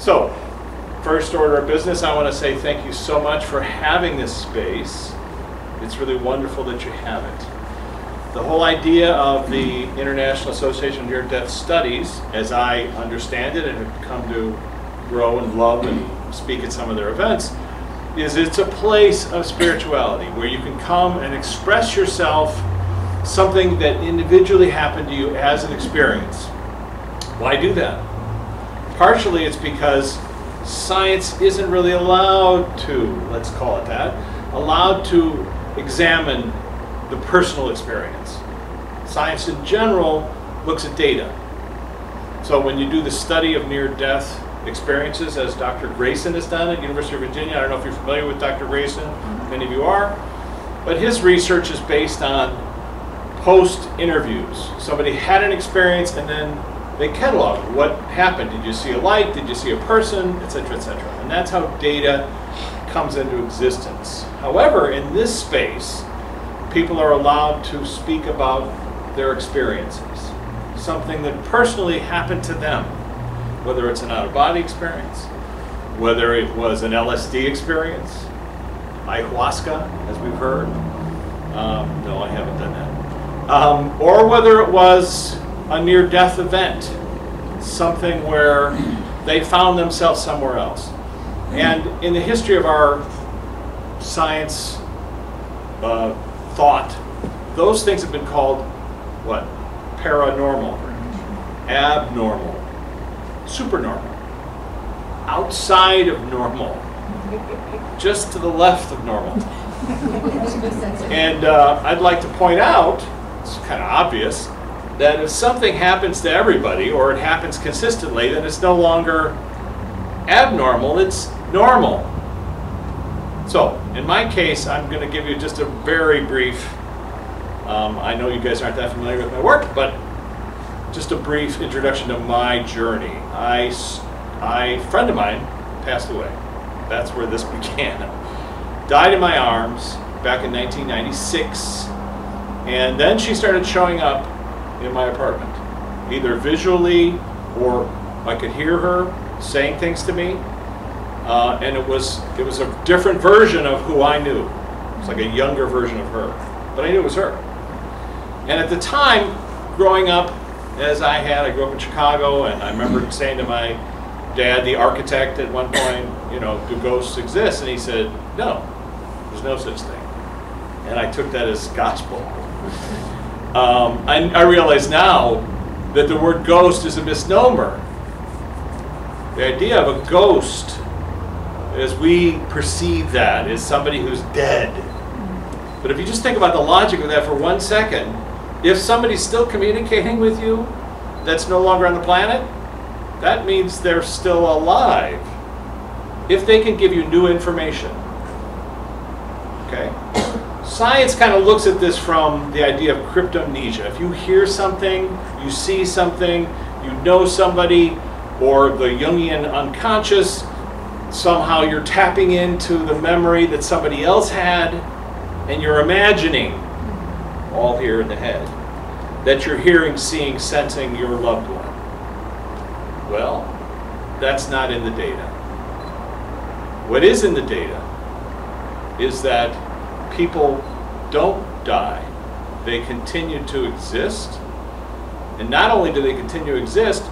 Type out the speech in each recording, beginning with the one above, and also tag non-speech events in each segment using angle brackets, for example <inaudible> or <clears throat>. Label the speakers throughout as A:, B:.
A: So, first order of business, I want to say thank you so much for having this space. It's really wonderful that you have it. The whole idea of the International Association of Near-Death Studies, as I understand it and have come to grow and love and speak at some of their events, is it's a place of spirituality where you can come and express yourself something that individually happened to you as an experience. Why do that? Partially it's because science isn't really allowed to, let's call it that, allowed to examine the personal experience. Science in general looks at data. So when you do the study of near-death experiences, as Dr. Grayson has done at the University of Virginia, I don't know if you're familiar with Dr. Grayson, many of you are, but his research is based on post interviews. Somebody had an experience and then they catalog what happened. Did you see a light? Did you see a person? Etc. Etc. And that's how data comes into existence. However, in this space, people are allowed to speak about their experiences, something that personally happened to them, whether it's an out-of-body experience, whether it was an LSD experience, ayahuasca, as we've heard. Um, no, I haven't done that. Um, or whether it was a near death event, something where they found themselves somewhere else. And in the history of our science uh, thought, those things have been called what? Paranormal, abnormal, supernormal, outside of normal, just to the left of normal. <laughs> and uh, I'd like to point out, it's kind of obvious, that if something happens to everybody or it happens consistently, then it's no longer abnormal, it's normal. So, in my case, I'm going to give you just a very brief, um, I know you guys aren't that familiar with my work, but just a brief introduction to my journey. I, I, friend of mine passed away. That's where this <laughs> began. Died in my arms back in 1996. And then she started showing up in my apartment, either visually or I could hear her saying things to me. Uh, and it was it was a different version of who I knew. It's like a younger version of her, but I knew it was her. And at the time, growing up, as I had, I grew up in Chicago, and I remember saying to my dad, the architect, at one point, you know, do ghosts exist? And he said, no, there's no such thing. And I took that as gospel. <laughs> Um, I, I realize now that the word ghost is a misnomer. The idea of a ghost, as we perceive that, is somebody who's dead. But if you just think about the logic of that for one second, if somebody's still communicating with you that's no longer on the planet, that means they're still alive. If they can give you new information. Okay? Science kind of looks at this from the idea of cryptomnesia. If you hear something, you see something, you know somebody, or the Jungian unconscious, somehow you're tapping into the memory that somebody else had, and you're imagining, all here in the head, that you're hearing, seeing, sensing your loved one. Well, that's not in the data. What is in the data is that people don't die. They continue to exist. And not only do they continue to exist,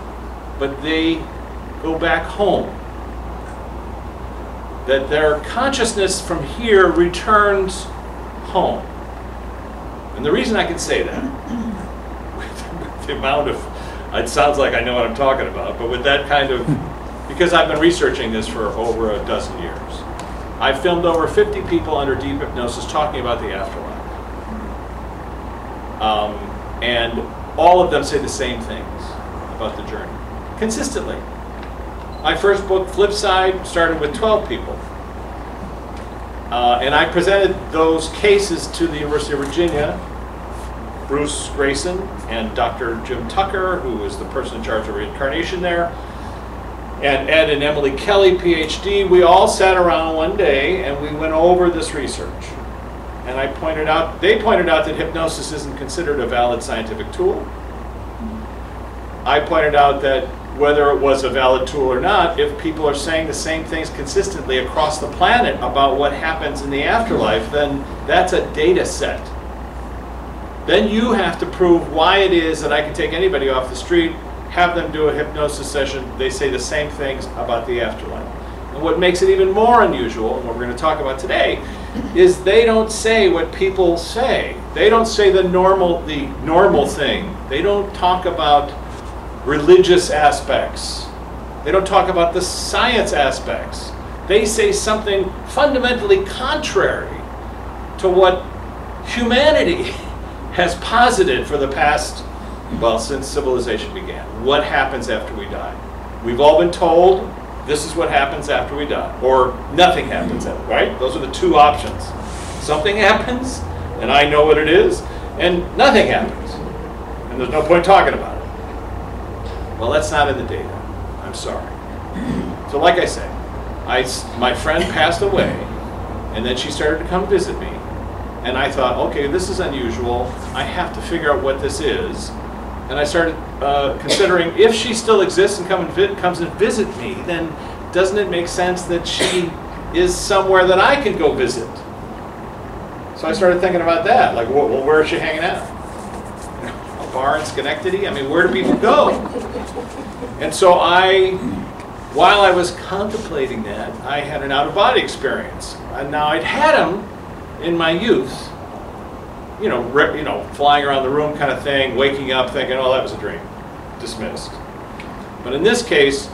A: but they go back home. That their consciousness from here returns home. And the reason I can say that, with the amount of, it sounds like I know what I'm talking about, but with that kind of, because I've been researching this for over a dozen years. I filmed over 50 people under deep hypnosis talking about the afterlife. Um, and all of them say the same things about the journey, consistently. My first book, Flipside, started with 12 people. Uh, and I presented those cases to the University of Virginia, Bruce Grayson and Dr. Jim Tucker, who was the person in charge of reincarnation there, and Ed and Emily Kelly, PhD, we all sat around one day and we went over this research. And I pointed out, they pointed out that hypnosis isn't considered a valid scientific tool. I pointed out that whether it was a valid tool or not, if people are saying the same things consistently across the planet about what happens in the afterlife, then that's a data set. Then you have to prove why it is that I can take anybody off the street, have them do a hypnosis session, they say the same things about the afterlife. And what makes it even more unusual, and what we're going to talk about today, is they don't say what people say. They don't say the normal the normal thing. They don't talk about religious aspects. They don't talk about the science aspects. They say something fundamentally contrary to what humanity <laughs> has posited for the past, well, since civilization began. What happens after we die? We've all been told this is what happens after we die, or nothing happens, right? Those are the two options. Something happens, and I know what it is, and nothing happens. And there's no point talking about it. Well, that's not in the data. I'm sorry. So, like I say, I, my friend passed away, and then she started to come visit me. And I thought, okay, this is unusual. I have to figure out what this is. And I started uh, considering if she still exists and come and comes and visit me, then doesn't it make sense that she is somewhere that I can go visit? So I started thinking about that. Like, well, where is she hanging out? A bar in Schenectady? I mean, where do people go? And so I, while I was contemplating that, I had an out of body experience. And now I'd had them in my youth, you know, you know, flying around the room kind of thing, waking up thinking, oh, that was a dream, dismissed. But in this case,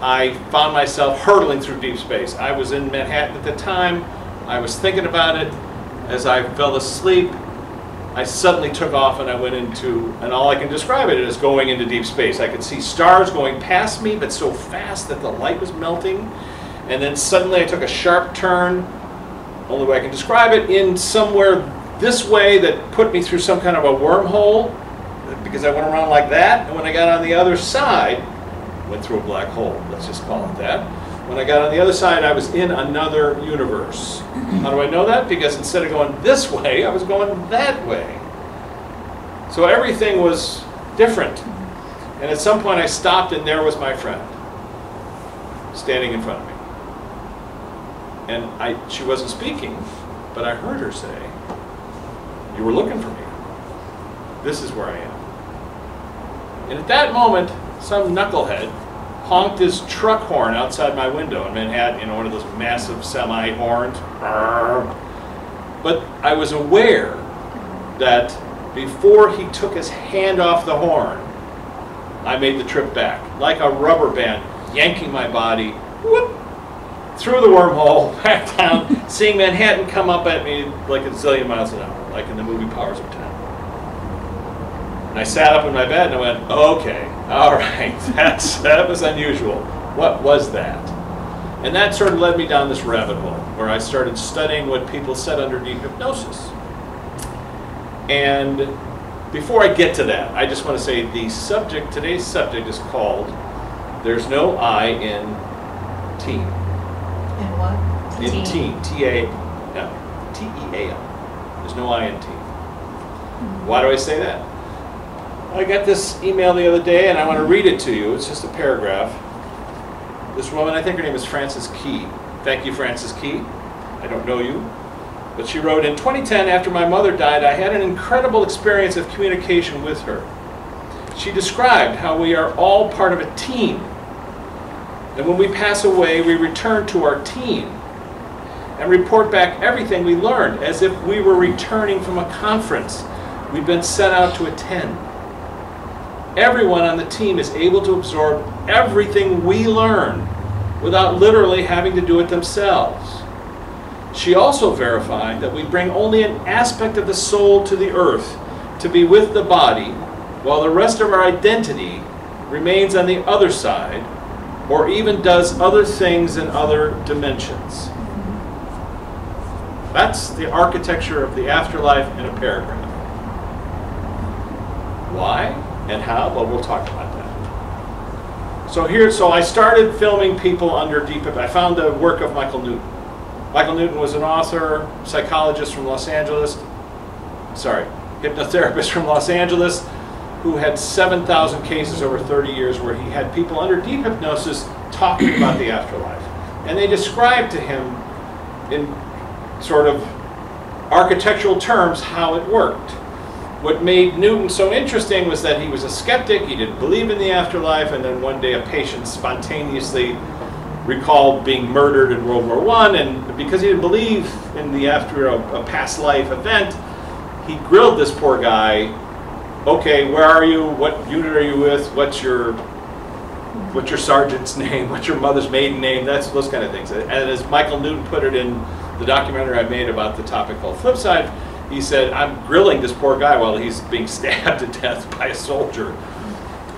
A: I found myself hurtling through deep space. I was in Manhattan at the time. I was thinking about it. As I fell asleep, I suddenly took off and I went into, and all I can describe it is going into deep space. I could see stars going past me, but so fast that the light was melting. And then suddenly I took a sharp turn, only way I can describe it, in somewhere this way that put me through some kind of a wormhole because I went around like that. And when I got on the other side, went through a black hole, let's just call it that. When I got on the other side, I was in another universe. Mm-hmm. How do I know that? Because instead of going this way, I was going that way. So everything was different. And at some point I stopped and there was my friend standing in front of me. And I, she wasn't speaking, but I heard her say, You were looking for me. This is where I am. And at that moment, some knucklehead honked his truck horn outside my window in Manhattan, know, one of those massive semi horns. But I was aware that before he took his hand off the horn, I made the trip back, like a rubber band, yanking my body, whoop, through the wormhole, <laughs> back down, seeing Manhattan come up at me like a zillion miles an hour, like in the movie Powers of Ten. And I sat up in my bed and I went, okay, all <laughs> right, that's, that was unusual. What was that? And that sort of led me down this rabbit hole where I started studying what people said under deep hypnosis. And before I get to that, I just want to say the subject, today's subject is called There's No I in Team.
B: And what?
A: In team, T-A-M, T-E-A-M. No. Why do I say that? I got this email the other day and I want to read it to you. It's just a paragraph. This woman, I think her name is Frances Key. Thank you, Frances Key. I don't know you. But she wrote, In 2010, after my mother died, I had an incredible experience of communication with her. She described how we are all part of a team. And when we pass away, we return to our team and report back everything we learned as if we were returning from a conference we've been sent out to attend. Everyone on the team is able to absorb everything we learn without literally having to do it themselves. She also verified that we bring only an aspect of the soul to the earth to be with the body, while the rest of our identity remains on the other side or even does other things in other dimensions. That's the architecture of the afterlife in a paragraph. Why and how? Well, we'll talk about that. So here, so I started filming people under deep. I found the work of Michael Newton. Michael Newton was an author, psychologist from Los Angeles. Sorry, hypnotherapist from Los Angeles. who had 7,000 cases over 30 years where he had people under deep hypnosis talking about the afterlife. And they described to him in sort of architectural terms how it worked. What made Newton so interesting was that he was a skeptic, he didn't believe in the afterlife, and then one day a patient spontaneously recalled being murdered in World War I, and because he didn't believe in the after a, a past life event, he grilled this poor guy. Okay, where are you? What unit are you with? What's your what's your sergeant's <laughs> name? What's your mother's maiden name? That's those kind of things. And as Michael Newton put it in the documentary I made about the topic called Flipside, he said, I'm grilling this poor guy while he's being <laughs> stabbed to death by a soldier.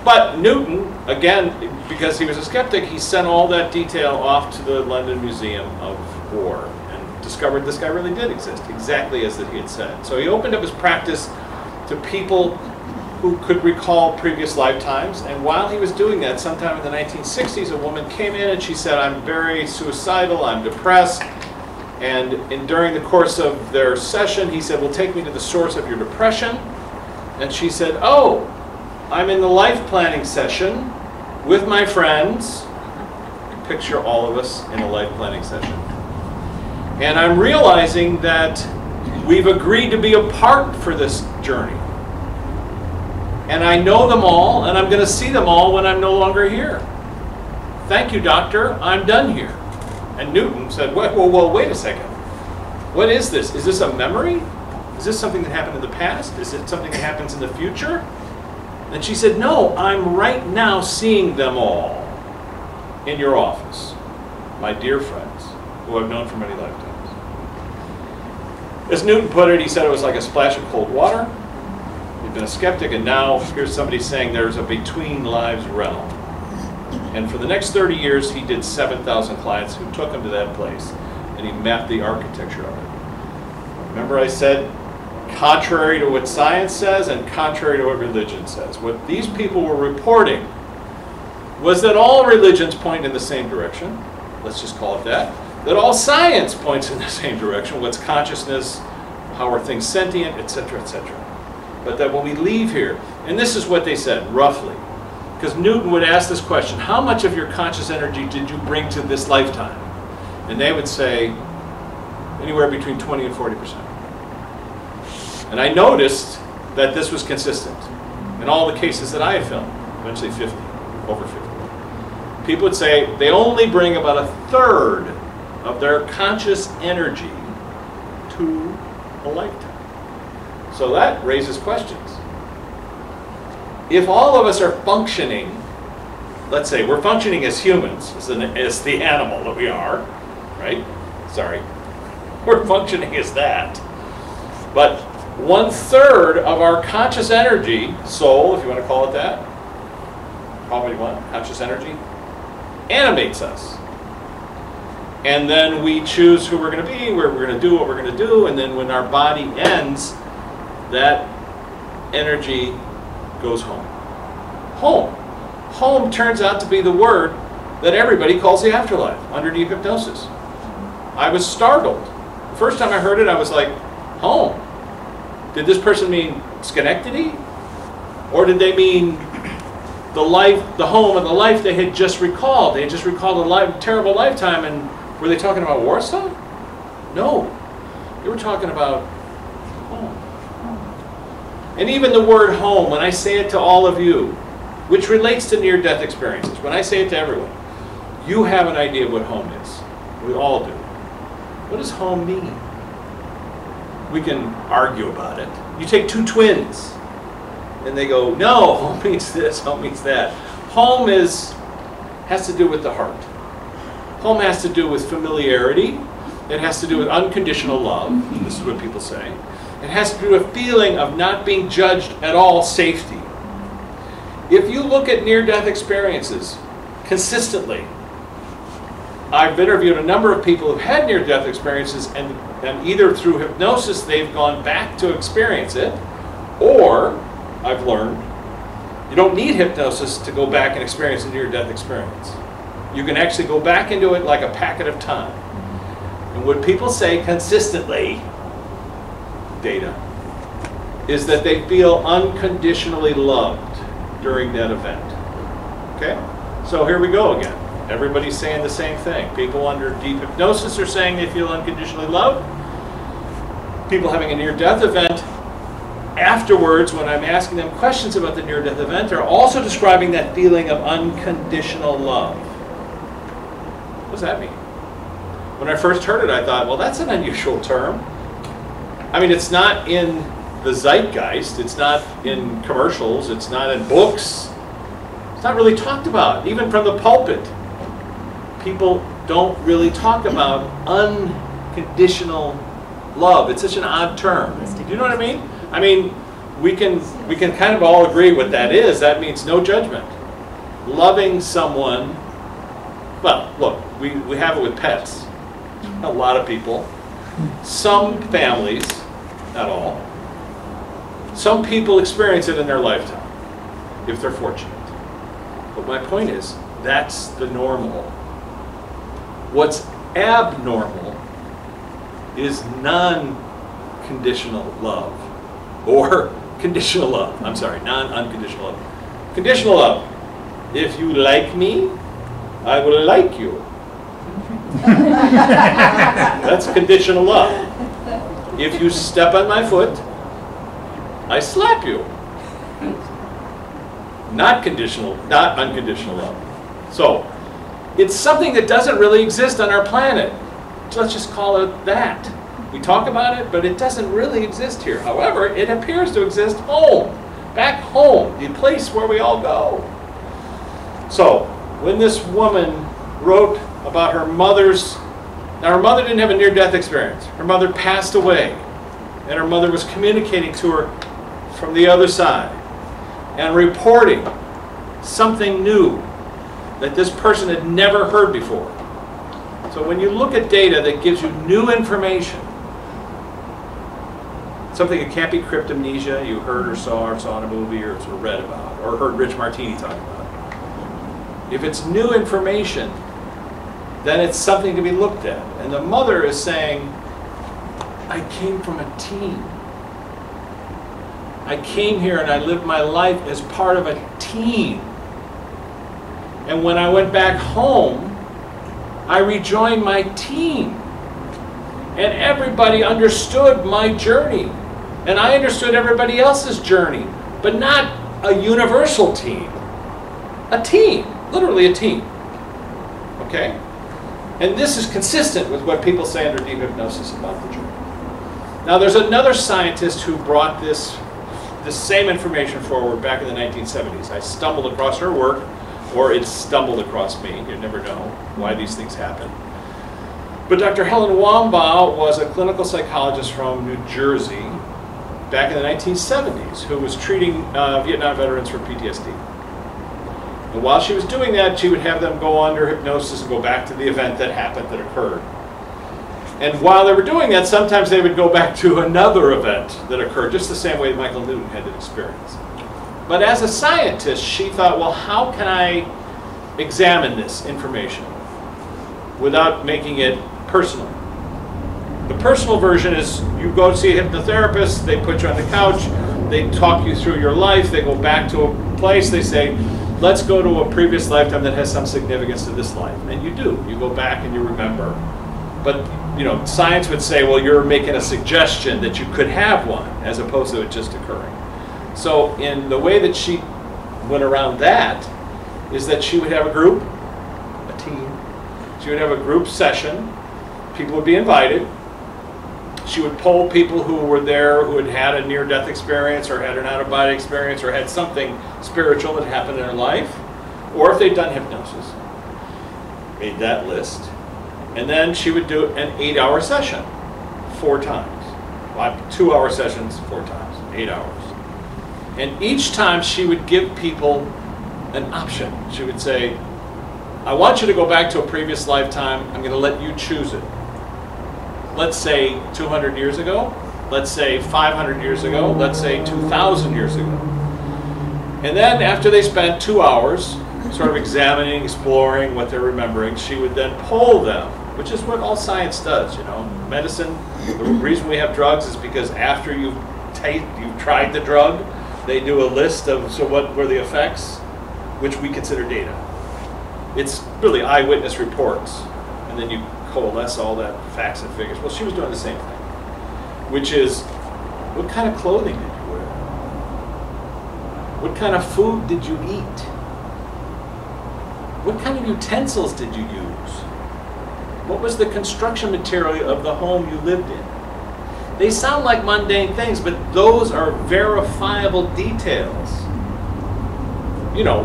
A: But Newton, again, because he was a skeptic, he sent all that detail off to the London Museum of War and discovered this guy really did exist, exactly as that he had said. So he opened up his practice to people who could recall previous lifetimes. And while he was doing that, sometime in the 1960s, a woman came in and she said, I'm very suicidal, I'm depressed. And in, during the course of their session, he said, Well, take me to the source of your depression. And she said, Oh, I'm in the life planning session with my friends. Picture all of us in a life planning session. And I'm realizing that we've agreed to be apart for this journey. And I know them all, and I'm going to see them all when I'm no longer here. Thank you, doctor. I'm done here. And Newton said, well, well, wait a second. What is this? Is this a memory? Is this something that happened in the past? Is it something that happens in the future? And she said, No, I'm right now seeing them all in your office, my dear friends, who I've known for many lifetimes. As Newton put it, he said it was like a splash of cold water. He'd been a skeptic, and now here's somebody saying there's a between lives realm. And for the next 30 years, he did 7,000 clients who took him to that place, and he mapped the architecture of it. Remember, I said contrary to what science says and contrary to what religion says. What these people were reporting was that all religions point in the same direction. Let's just call it that. That all science points in the same direction. What's consciousness? How are things sentient? Etc. Etc. But that when we leave here, and this is what they said roughly, because Newton would ask this question: How much of your conscious energy did you bring to this lifetime? And they would say anywhere between 20 and 40 percent. And I noticed that this was consistent in all the cases that I had filmed, eventually 50, over 50. People would say they only bring about a third of their conscious energy to a lifetime. So that raises questions. If all of us are functioning, let's say we're functioning as humans, as, an, as the animal that we are, right? Sorry. <laughs> We're functioning as that. But one third of our conscious energy, soul, if you want to call it that, you want, conscious energy, animates us. And then we choose who we're going to be, where we're going to do what we're going to do, and then when our body ends, that energy goes home. Home. Home turns out to be the word that everybody calls the afterlife under deep hypnosis. I was startled. The first time I heard it, I was like, home. Did this person mean Schenectady? Or did they mean the life, the home and the life they had just recalled? They had just recalled a life, terrible lifetime, and were they talking about Warsaw? No. They were talking about. And even the word home, when I say it to all of you, which relates to near death experiences, when I say it to everyone, you have an idea of what home is. We all do. What does home mean? we can argue about it. You take two twins, and they go, no, home <laughs> means this, home means that. Home is has to do with the heart. Home has to do with familiarity. It has to do with unconditional love. This is what people say. It has to do with a feeling of not being judged at all, safety. If you look at near-death experiences consistently, I've interviewed a number of people who've had near-death experiences, and, and either through hypnosis they've gone back to experience it, or I've learned you don't need hypnosis to go back and experience a near-death experience. You can actually go back into it like a packet of time. And what people say consistently, data. is that they feel unconditionally loved during that event. Okay? So here we go again. Everybody's saying the same thing. People under deep hypnosis are saying they feel unconditionally loved. People having a near death event afterwards, when I'm asking them questions about the near death event, they're also describing that feeling of unconditional love. What does that mean? When I first heard it, I thought, well, that's an unusual term. I mean, it's not in the zeitgeist, it's not in commercials, it's not in books, it's not really talked about, even from the pulpit. People don't really talk about unconditional love. It's such an odd term. Do you know what I mean? I mean, we can we can kind of all agree what that is. That means no judgment. Loving someone. Well, look, we, we have it with pets. A lot of people. Some families, not all. Some people experience it in their lifetime, if they're fortunate. But my point is, that's the normal. What's abnormal is non-conditional love or <laughs> conditional love. I'm sorry, non-unconditional love. Conditional love. If you like me, I will like you. <laughs> That's conditional love. If you step on my foot, I slap you. Not conditional, not unconditional love. So, it's something that doesn't really exist on our planet. Let's just call it that. We talk about it, but it doesn't really exist here. However, it appears to exist home, back home, the place where we all go. So, when this woman wrote about her mother's, now her mother didn't have a near death experience. Her mother passed away, and her mother was communicating to her from the other side and reporting something new that this person had never heard before. So when you look at data that gives you new information, something that can't be cryptomnesia you heard or saw or saw in a movie or read about or heard Rich Martini talk about. If it's new information, then it's something to be looked at. And the mother is saying, I came from a team. I came here and I lived my life as part of a team. And when I went back home, I rejoined my team. And everybody understood my journey. And I understood everybody else's journey, but not a universal team. A team, literally a team. Okay? And this is consistent with what people say under deep hypnosis about the dream. Now, there's another scientist who brought this, this same information forward back in the 1970s. I stumbled across her work, or it stumbled across me. You never know why these things happen. But Dr. Helen Wambach was a clinical psychologist from New Jersey back in the 1970s who was treating uh, Vietnam veterans for PTSD. And while she was doing that, she would have them go under hypnosis and go back to the event that happened, that occurred. And while they were doing that, sometimes they would go back to another event that occurred, just the same way Michael Newton had to experience. But as a scientist, she thought, well, how can I examine this information without making it personal? The personal version is you go see a hypnotherapist, they put you on the couch, they talk you through your life, they go back to a place, they say, let's go to a previous lifetime that has some significance to this life. And you do. You go back and you remember. But you know, science would say, well, you're making a suggestion that you could have one, as opposed to it just occurring. So in the way that she went around that, is that she would have a group, a team. She would have a group session. People would be invited. She would poll people who were there who had had a near-death experience or had an out-of-body experience or had something spiritual that happened in their life, or if they'd done hypnosis. Made that list. And then she would do an eight-hour session, four times. Well, two-hour sessions, four times, eight hours. And each time she would give people an option. She would say, I want you to go back to a previous lifetime. I'm going to let you choose it let's say 200 years ago, let's say 500 years ago, let's say 2,000 years ago. And then after they spent two hours sort of examining, exploring what they're remembering, she would then poll them, which is what all science does, you know. Medicine, the reason we have drugs is because after you've you've tried the drug. They do a list of, so what were the effects, which we consider data. It's really eyewitness reports, and then you coalesce all that facts and figures. Well, she was doing the same thing, which is, what kind of clothing did you wear? What kind of food did you eat? What kind of utensils did you use? What was the construction material of the home you lived in? They sound like mundane things, but those are verifiable details. You know,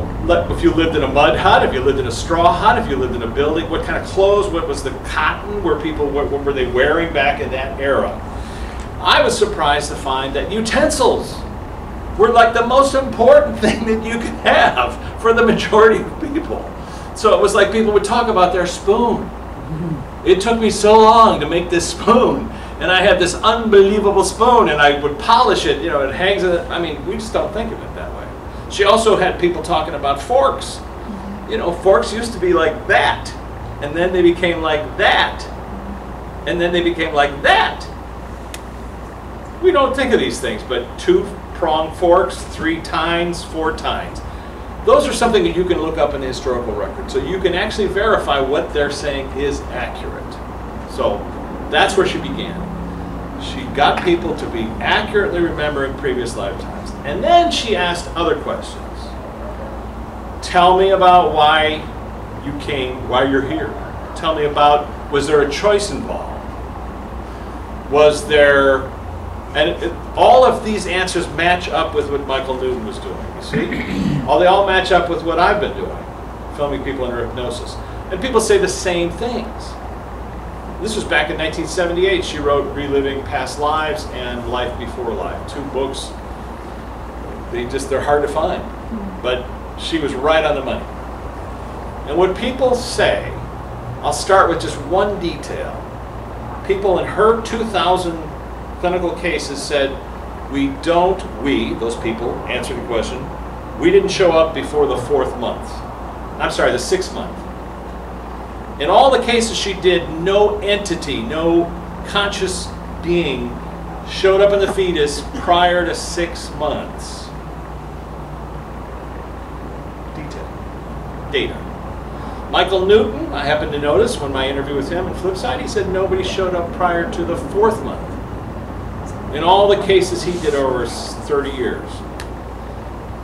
A: if you lived in a mud hut, if you lived in a straw hut, if you lived in a building, what kind of clothes, what was the cotton, were people, what, what were they wearing back in that era? I was surprised to find that utensils were like the most important <laughs> thing that you could have for the majority of people. So it was like people would talk about their spoon. It took me so long to make this <laughs> spoon, and I had this unbelievable spoon, and I would polish it. You know, it hangs. I mean, we just don't think of it that way. She also had people talking about forks. You know, forks used to be like that, and then they became like that, and then they became like that. We don't think of these things, but two prong forks, three tines, four tines. Those are something that you can look up in the historical record. So you can actually verify what they're saying is accurate. So that's where she began. She got people to be accurately remembering previous lifetimes. And then she asked other questions. Tell me about why you came, why you're here. Tell me about, was there a choice involved? Was there and it, all of these answers match up with what Michael Newton was doing, you see? <clears throat> all, they all match up with what I've been doing, filming people under hypnosis. And people say the same things. This was back in 1978. She wrote Reliving Past Lives and Life Before Life, two books. They just, they're hard to find. Mm-hmm. But she was right on the money. And what people say, I'll start with just one detail. People in her 2000 clinical cases said, we don't, we, those people, answered the question, we didn't show up before the fourth month. I'm sorry, the sixth month. In all the cases she did, no entity, no conscious being showed up in the fetus prior to six months. Detail. Data. Michael Newton, I happened to notice when my interview with him in Flipside, he said nobody showed up prior to the fourth month in all the cases he did over 30 years.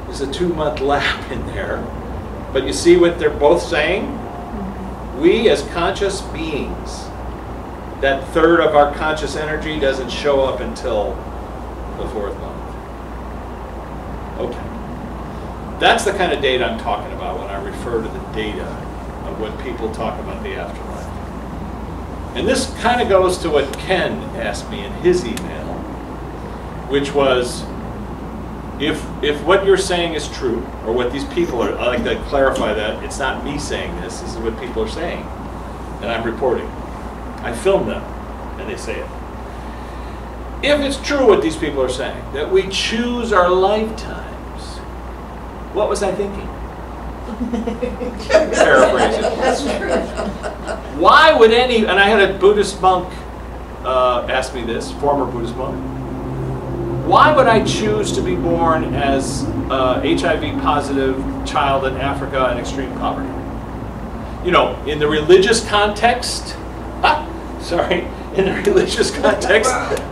A: There's a two month lap in there. But you see what they're both saying? Mm-hmm. We, as conscious beings, that third of our conscious energy doesn't show up until the fourth month. Okay. That's the kind of data I'm talking about when I refer to the data of when people talk about the afterlife. And this kind of goes to what Ken asked me in his email which was if if what you're saying is true, or what these people are, I like to clarify that it's not me saying this. This is what people are saying, and I'm reporting. I film them, and they say it. If it's true what these people are saying, that we choose our lifetimes, what was I thinking? <laughs> Paraphrasing.
B: That's true.
A: Why would any? And I had a Buddhist monk uh, ask me this, former Buddhist monk why would I choose to be born as a HIV positive child in Africa in extreme poverty? You know, in the religious context, <laughs> ah, sorry, in the <laughs> religious context,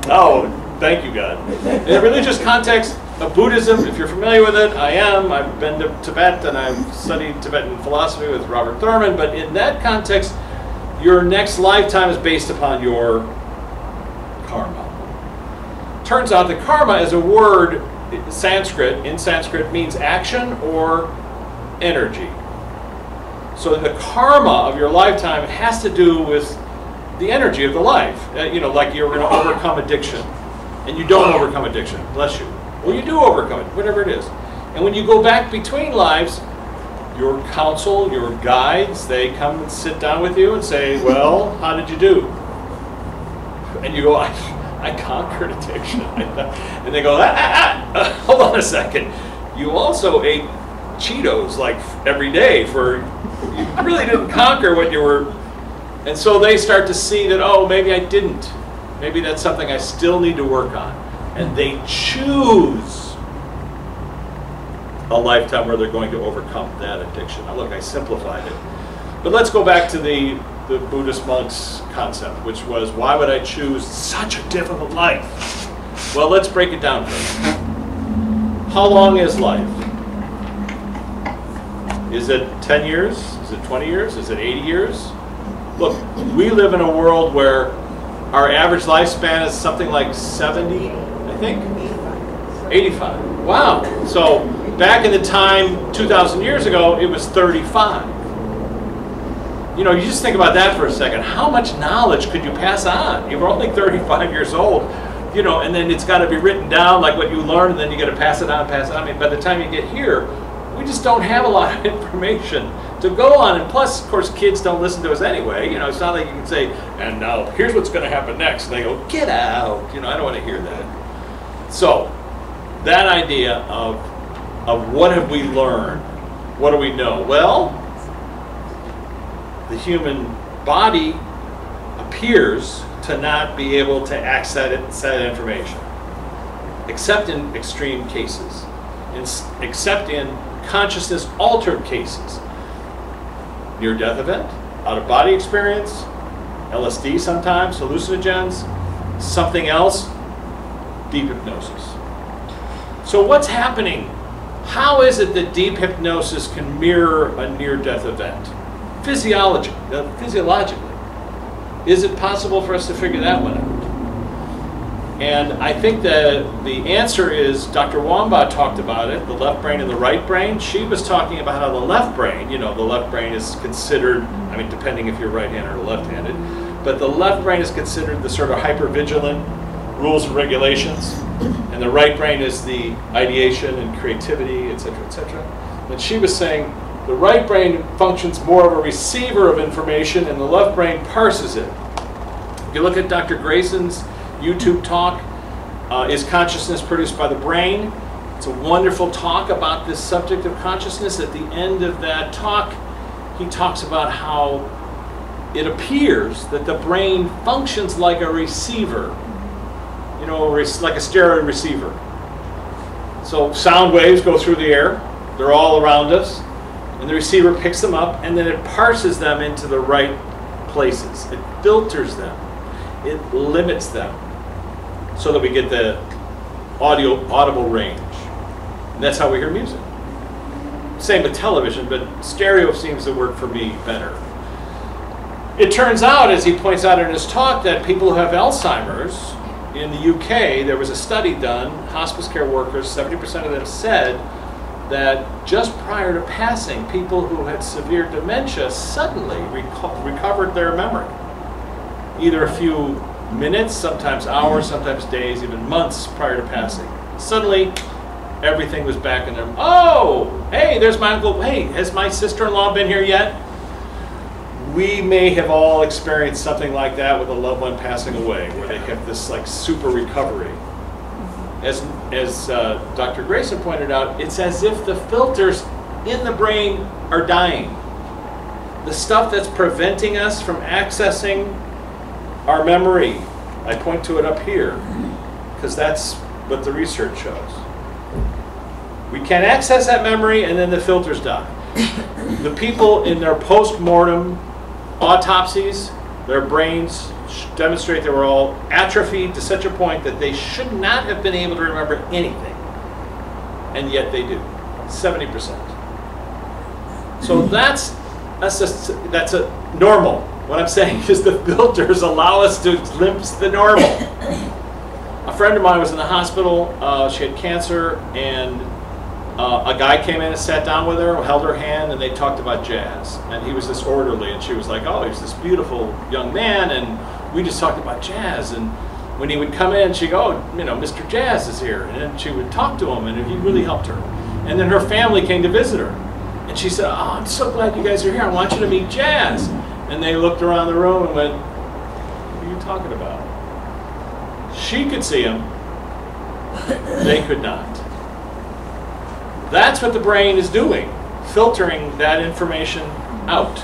A: oh, thank you, God. In the religious context of Buddhism, if you're familiar with it, I am. I've been to Tibet and I've studied Tibetan philosophy with Robert Thurman, but in that context, your next lifetime is based upon your karma turns out that karma is a word, in Sanskrit, in Sanskrit means action or energy. So the karma of your lifetime has to do with the energy of the life. Uh, you know, like you're going to overcome addiction. And you don't overcome addiction, bless you. Well, you do overcome it, whatever it is. And when you go back between lives, your counsel, your guides, they come and sit down with you and say, well, how did you do? And you go, I, I conquered addiction. <laughs> and they go, ah, ah, ah, hold on a second. You also ate Cheetos like every day for, you really didn't conquer what you were. And so they start to see that, oh, maybe I didn't. Maybe that's something I still need to work on. And they choose a lifetime where they're going to overcome that addiction. Now, look, I simplified it. But let's go back to the, the Buddhist monk's concept, which was why would I choose such a difficult life? Well, let's break it down first. How long is life? Is it 10 years? Is it 20 years? Is it 80 years? Look, we live in a world where our average lifespan is something like 70, I think. 85. Wow. So back in the time 2,000 years ago, it was 35. You know, you just think about that for a second. How much knowledge could you pass on? You were only 35 <laughs> years old, you know, and then it's got to be written down like what you learned, and then you got to pass it on, pass it on. I mean, by the time you get here, we just don't have a lot of <laughs> information to go on. And plus, of course, kids don't listen to us anyway. You know, it's not like you can say, and now here's what's going to happen next. And they go, get out. You know, I don't want to hear that. So, that idea of, of what have we learned? What do we know? Well, the human body appears to not be able to access that information, except in extreme cases, in, except in consciousness altered cases. Near death event, out of body experience, LSD sometimes, hallucinogens, something else, deep hypnosis. So, what's happening? How is it that deep hypnosis can mirror a near death event? Physiology, uh, physiologically. Is it possible for us to figure that one out? And I think that the answer is Dr. Wambach talked about it, the left brain and the right brain. She was talking about how the left brain, you know, the left brain is considered, I mean, depending if you're right-handed or left-handed, but the left brain is considered the sort of hyper-vigilant rules and regulations, and the right brain is the ideation and creativity, et cetera, et cetera. And she was saying the right brain functions more of a receiver of information, and the left brain parses it. If you look at Dr. Grayson's YouTube talk, uh, Is Consciousness Produced by the Brain? It's a wonderful talk about this subject of consciousness. At the end of that talk, he talks about how it appears that the brain functions like a receiver, know, like a stereo receiver. So sound waves go through the air, they're all around us, and the receiver picks them up and then it parses them into the right places. It filters them, it limits them so that we get the audio audible range. And that's how we hear music. Same with television, but stereo seems to work for me better. It turns out, as he points out in his talk, that people who have Alzheimer's in the UK, there was a study done, hospice care workers, 70% of them said that just prior to passing, people who had severe dementia suddenly reco recovered their memory. Either a few minutes, sometimes hours, sometimes days, even months prior to passing. Suddenly, everything was back in them. Oh, hey, there's my uncle. Hey, has my sister-in-law been here yet? We may have all experienced something like that with a loved one passing away, where they have this like super recovery. As, as uh, Dr. Grayson pointed out, it's as if the filters in the brain are dying. The stuff that's preventing us from accessing our memory, I point to it up here, because that's what the research shows. We can't access that memory and then the filters die. <laughs> the people in their post-mortem autopsies, their brains demonstrate they were all atrophied to such a point that they should not have been able to remember anything. And yet they do. 70%. So that's, that's, a, that's a normal what I'm saying <laughs> is the filters allow us to glimpse the normal. <coughs> a friend of mine was in the hospital. Uh, she had cancer, and uh, a guy came in and sat down with her, held her hand, and they talked about jazz. And he was this orderly, and she was like, "Oh, he's this beautiful young man," and we just talked about jazz. And when he would come in, she'd go, "Oh, you know, Mr. Jazz is here," and then she would talk to him, and he really helped her. And then her family came to visit her, and she said, "Oh, I'm so glad you guys are here. I want you to meet Jazz." And they looked around the room and went, What are you talking about? She could see him, they could not. That's what the brain is doing, filtering that information out.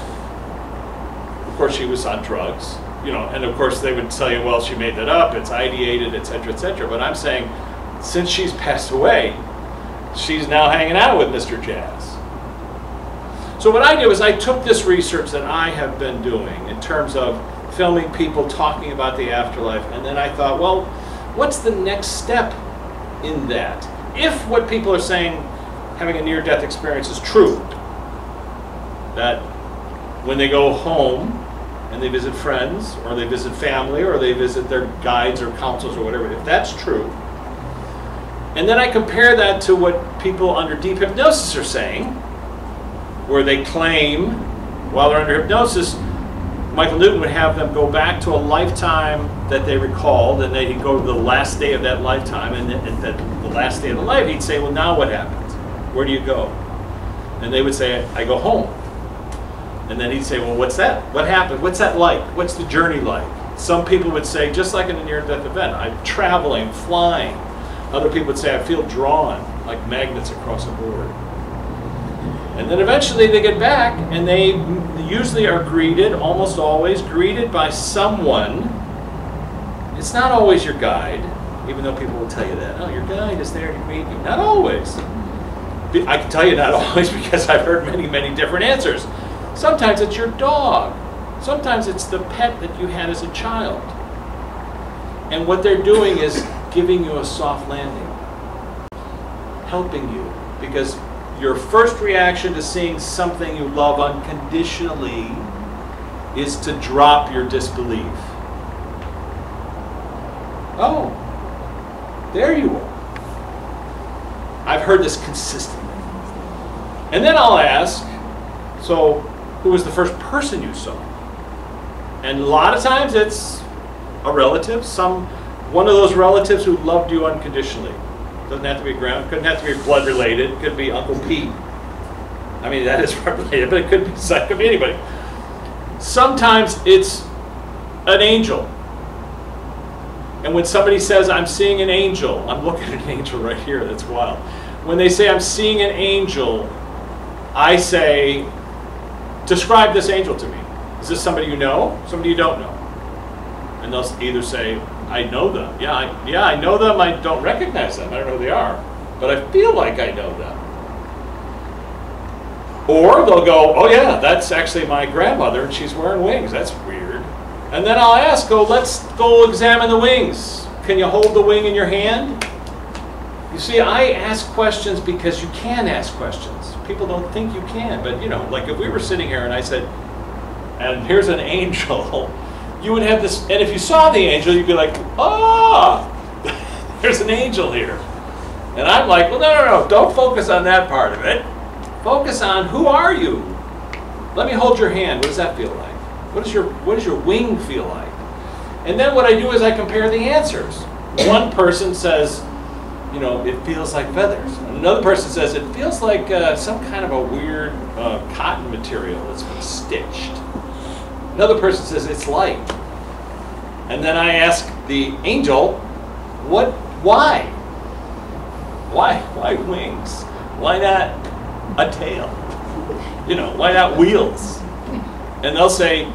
A: Of course, she was on drugs, you know, and of course they would tell you, well, she made that up, it's ideated, et cetera, et cetera. But I'm saying, since she's passed away, she's now hanging out with Mr. Jazz. So what I did was I took this research that I have been doing in terms of filming people talking about the afterlife, and then I thought, well, what's the next step in that? If what people are saying, having a near-death experience is true, that when they go home and they visit friends, or they visit family, or they visit their guides or counsels or whatever, if that's true, and then I compare that to what people under deep hypnosis are saying, where they claim, while they're under hypnosis, Michael Newton would have them go back to a lifetime that they recalled, and they'd go to the last day of that lifetime, and at the last day of the life, he'd say, well, now what happens? Where do you go? And they would say, I go home. And then he'd say, well, what's that? What happened? What's that like? What's the journey like? Some people would say, just like in a near-death event, I'm traveling, flying. Other people would say, I feel drawn, like magnets across a board. And then eventually they get back and they usually are greeted, almost always, greeted by someone. It's not always your guide, even though people will tell you that. Oh, your guide is there to greet you. Not always. I can tell you not <laughs> always because I've heard many, many different answers. Sometimes it's your dog. Sometimes it's the pet that you had as a child. And what they're doing is <coughs> giving you a soft landing, helping you. Because your first reaction to seeing something you love unconditionally is to drop your disbelief. Oh, there you are. I've heard this consistently. And then I'll ask, so who was the first person you saw? And a lot of times it's a relative, some one of those relatives who loved you unconditionally. Doesn't have to be a ground. Couldn't have to be blood related. Could be Uncle Pete. I mean, that is <laughs> related, but it could be, it could be anybody. Sometimes it's an angel. And when somebody says, I'm seeing an angel, I'm looking at an angel right here, that's wild. When they say, I'm seeing an angel, I say, describe this angel to me. Is this somebody you know? Somebody you don't know? And they'll either say, I know them. Yeah, I, yeah, I know them. I don't recognize them. I don't know who they are, but I feel like I know them. Or they'll go, oh yeah, that's actually my grandmother, and she's wearing wings. That's weird. And then I'll ask, go, let's go examine the wings. Can you hold the wing in your hand? You see, I ask questions because you can ask questions. People don't think you can, but you know, like if we were sitting here and I said, and here's an <laughs> angel you would have this, and if you saw the angel, you'd be like, ah, oh, <laughs> there's an angel here. And I'm like, well, no, no, no, don't focus on that part of it. Focus on who are you? Let me hold your hand. What does that feel like? What does your what does your wing feel like? And then what I do is I compare the answers. One person says, you know, it feels like feathers. Another person says it feels like uh, some kind of a weird uh, cotton material that's been stitched. Another person says it's light. And then I ask the angel, what, why? Why, why wings? Why not a tail? You know, why not wheels? And they'll say,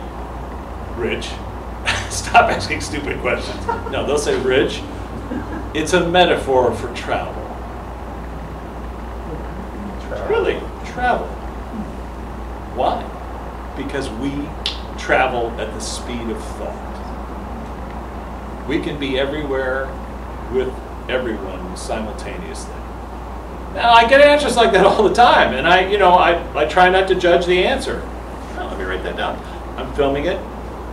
A: Rich, <laughs> stop asking stupid questions. No, they'll say, Rich, it's a metaphor for travel. travel. Really, travel. Why? Because we travel at the speed of thought. We can be everywhere with everyone simultaneously. Now, I get answers like that <laughs> all the time, and I, you know, I, I try not to judge the answer. Let me write that down. I'm filming it.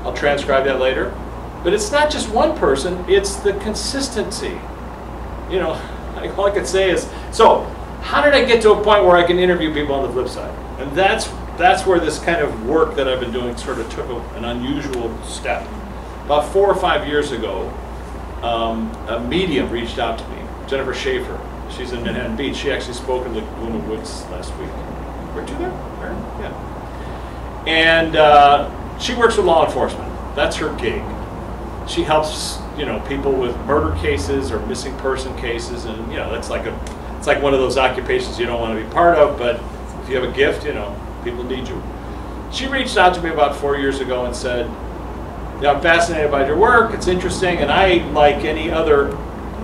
A: I'll transcribe that later. But it's not just one person, it's the consistency. You know, <laughs> all I could say is, so how did I get to a point where I can interview people on the flip side? And that's that's where this kind of work that I've been doing sort of took a, an unusual step. About four or five years ago, um, a medium reached out to me, Jennifer Shaffer. She's in Manhattan Beach. She actually spoke in Laguna Woods last week. Were you there? Yeah. And uh, she works with law enforcement. That's her gig. She helps, you know, people with murder cases or missing person cases, and you know, that's like a, it's like one of those occupations you don't want to be part of, but if you have a gift, you know, People need you. She reached out to me about four years ago and said, know, I'm fascinated by your work, it's interesting, and I, like any other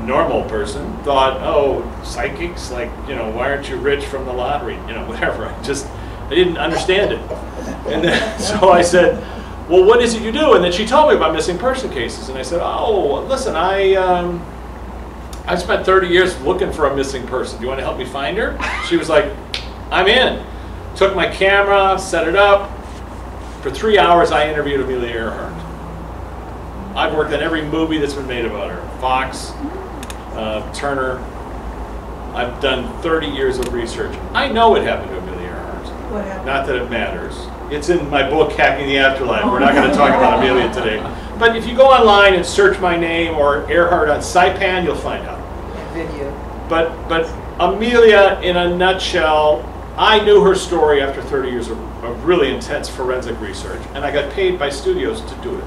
A: normal person, thought, oh, psychics, like, you know, why aren't you rich from the lottery? You know, <laughs> whatever. I just, I didn't understand it. And then, <laughs> so I said, well, what is it you do? And then she told me about missing person cases. And I said, oh, listen, I, um, I spent 30 years looking for a missing person. Do you want to help me find her? She was like, I'm in. Took my camera, set it up. For three hours, I interviewed Amelia Earhart. I've worked on every movie that's been made about her. Fox, uh, Turner. I've done 30 years of research. I know what happened to Amelia Earhart.
B: What happened?
A: Not that it matters. It's in my book, Hacking the Afterlife. We're not going to talk about Amelia today. But if you go online and search my name or Earhart on Saipan, you'll find out.
B: Video.
A: But, but Amelia, in a nutshell, I knew her story after 30 years of, of really intense forensic research, and I got paid by studios to do it.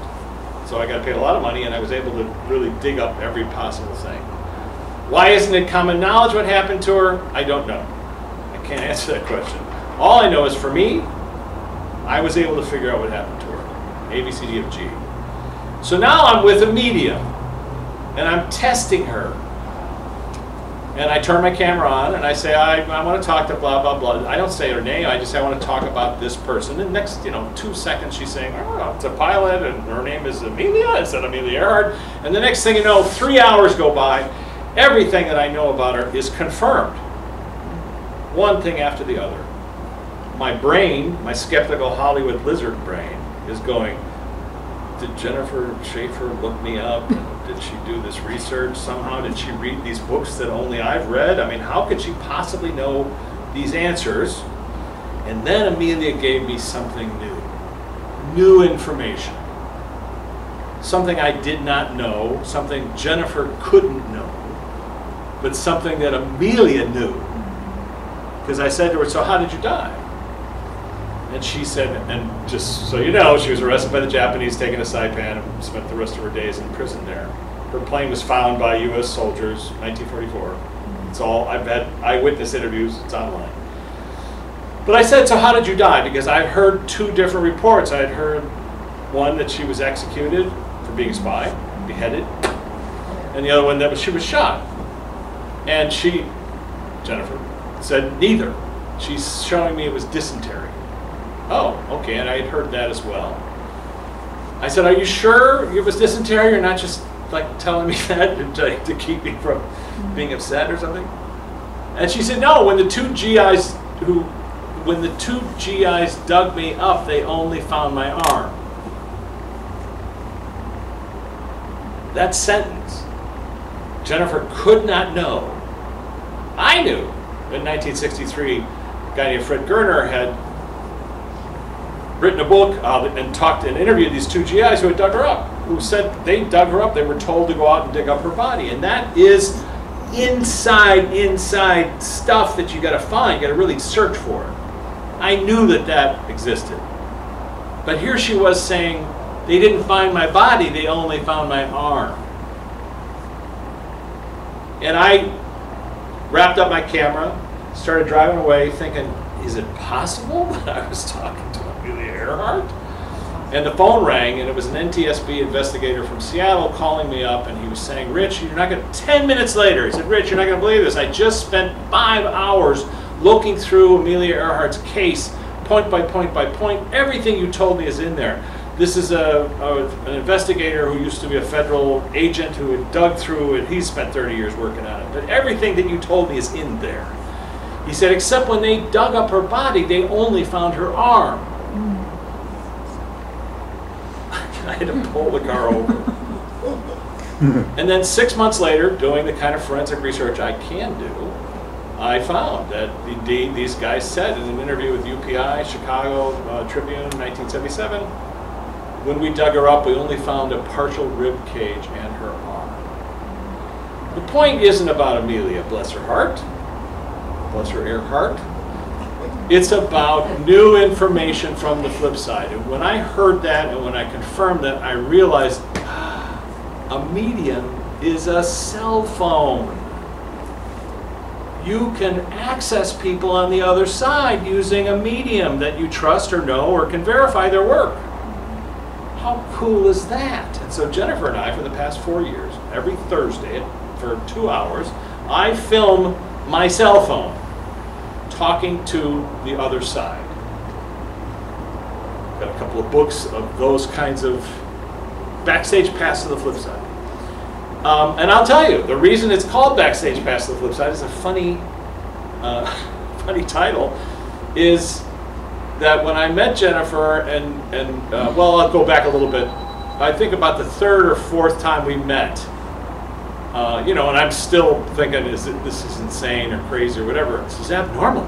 A: So I got paid a lot of money, and I was able to really dig up every possible thing. Why isn't it common knowledge what happened to her? I don't know. I can't <laughs> answer that question. All I know is for me, I was able to figure out what happened to her. A, B, C, D, F, G. So now I'm with a and I'm testing her. And I turn my camera on and I say, I, I want to talk to blah, blah, blah. I don't say her name, I just say I want to talk about this person. And next, you know, two seconds she's saying, oh, it's a pilot and her name is Amelia instead of Amelia Earhart. And the next thing you know, three hours go by. Everything that I know about her is confirmed. One thing after the other. My brain, my skeptical Hollywood lizard brain, is going, did Jennifer Shaffer look me up? Did she do this research somehow? Did she read these books that only I've read? I mean, how could she possibly know these answers? And then Amelia gave me something new, new information. Something I did not know, something Jennifer couldn't know, but something that Amelia knew. Mm-hmm. Because I said to her, So, how did you die? And she said, and just so you know, she was arrested by the Japanese, taken to Saipan, and spent the rest of her days in prison there. Her plane was found by U.S. soldiers, 1944. It's all, I've had eyewitness interviews, it's online. But I said, so how did you die? Because I'd heard two different reports. I'd heard one that she was executed for being a spy, beheaded, and the other one that she was shot. And she, Jennifer, said neither. She's showing me it was dysentery. Oh, okay, and I had heard that as well. I said, are you sure it was dysentery? You're not just like telling me <laughs> that to, to keep me from mm-hmm. being upset or something? And she said, no, when the two GIs who, when the two GIs dug me up, they only found my arm. That sentence, Jennifer could not know. I knew in 1963, a guy named Fred Goerner had written a book uh, and talked and interviewed these two GIs who had dug her up, who said they dug her up. They were told to go out and dig up her body, and that is inside, inside stuff that you got to find. You got to really search for. I knew that that existed, but here she was saying they didn't find my body; they only found my arm. And I wrapped up my camera, started driving away, thinking, is it possible <laughs> that I was talking to Amelia Earhart? And the phone rang, and it was an NTSB investigator from Seattle calling me up, and he was saying, Rich, you're not going to, 10 minutes later, he said, Rich, you're not going to believe this. I just spent five hours looking through Amelia Earhart's case, point by point by point. Everything you told me is in there. This is a, a, an investigator who used to be a federal agent who had dug through and He spent 30 years working on it. But everything that you told me is in there. He said, except when they dug up her body, they only found her arm. Had to pull the car over. and then six months later, doing the kind of forensic research I can do, I found that indeed these guys said in an interview with UPI, Chicago uh, Tribune, 1977, when we dug her up, we only found a partial rib cage and her arm. The point isn't about Amelia, bless her heart, bless her Earhart. It's about new information from the flip side. And when I heard that and when I confirmed that, I realized ah, a medium is a cell phone. You can access people on the other side using a medium that you trust or know or can verify their work. How cool is that? And so Jennifer and I, for the past four years, every Thursday for two hours, I film my cell phone talking to the other side. Got a couple of books of those kinds of backstage pass to the flip side. Um, and I'll tell you, the reason it's called Backstage Pass to the Flip Side is a funny, uh, <laughs> funny title, is that when I met Jennifer, and, and uh, well, I'll go back a little bit. I think about the third or fourth time we met, uh, you know, and I'm still thinking, is it, this is insane or crazy or whatever. This is abnormal.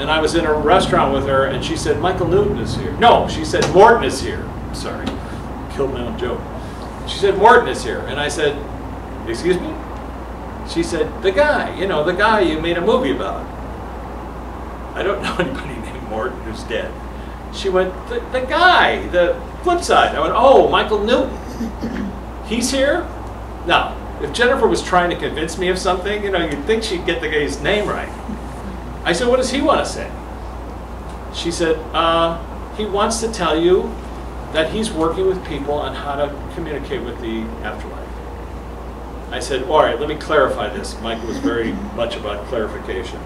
A: And I was in a restaurant with her, and she said, Michael Newton is here. No, she said, Morton is here. Sorry, killed my own joke. She said, Morton is here. And I said, excuse me? She said, the guy, you know, the guy you made a movie about. I don't <laughs> know anybody named Morton who's dead. She went, the, the guy, the flip side. I went, oh, Michael Newton. He's here? Now, if Jennifer was trying to convince me of something, you know, you'd think she'd get the guy's name right. I said, what does he want to say? She said, uh, he wants to tell you that he's working with people on how to communicate with the afterlife. I said, all right, let me clarify this. Michael was very <laughs> much about clarification.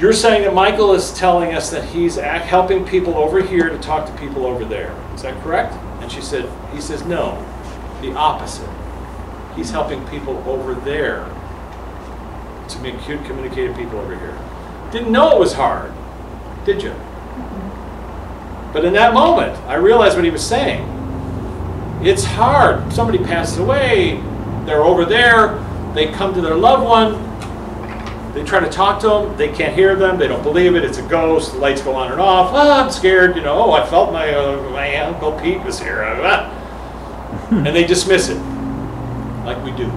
A: You're saying that Michael is telling us that he's helping people over here to talk to people over there. Is that correct? And she said, he says, no, the opposite. He's helping people over there to make cute communicated people over here. Didn't know it was hard, did you? But in that moment, I realized what he was saying. It's hard. Somebody passes away, they're over there, they come to their loved one, they try to talk to them, they can't hear them, they don't believe it, it's a ghost, the lights go on and off, oh, I'm scared, you know, oh, I felt my, uh, my Uncle Pete was here, <laughs> and they dismiss it, like we do.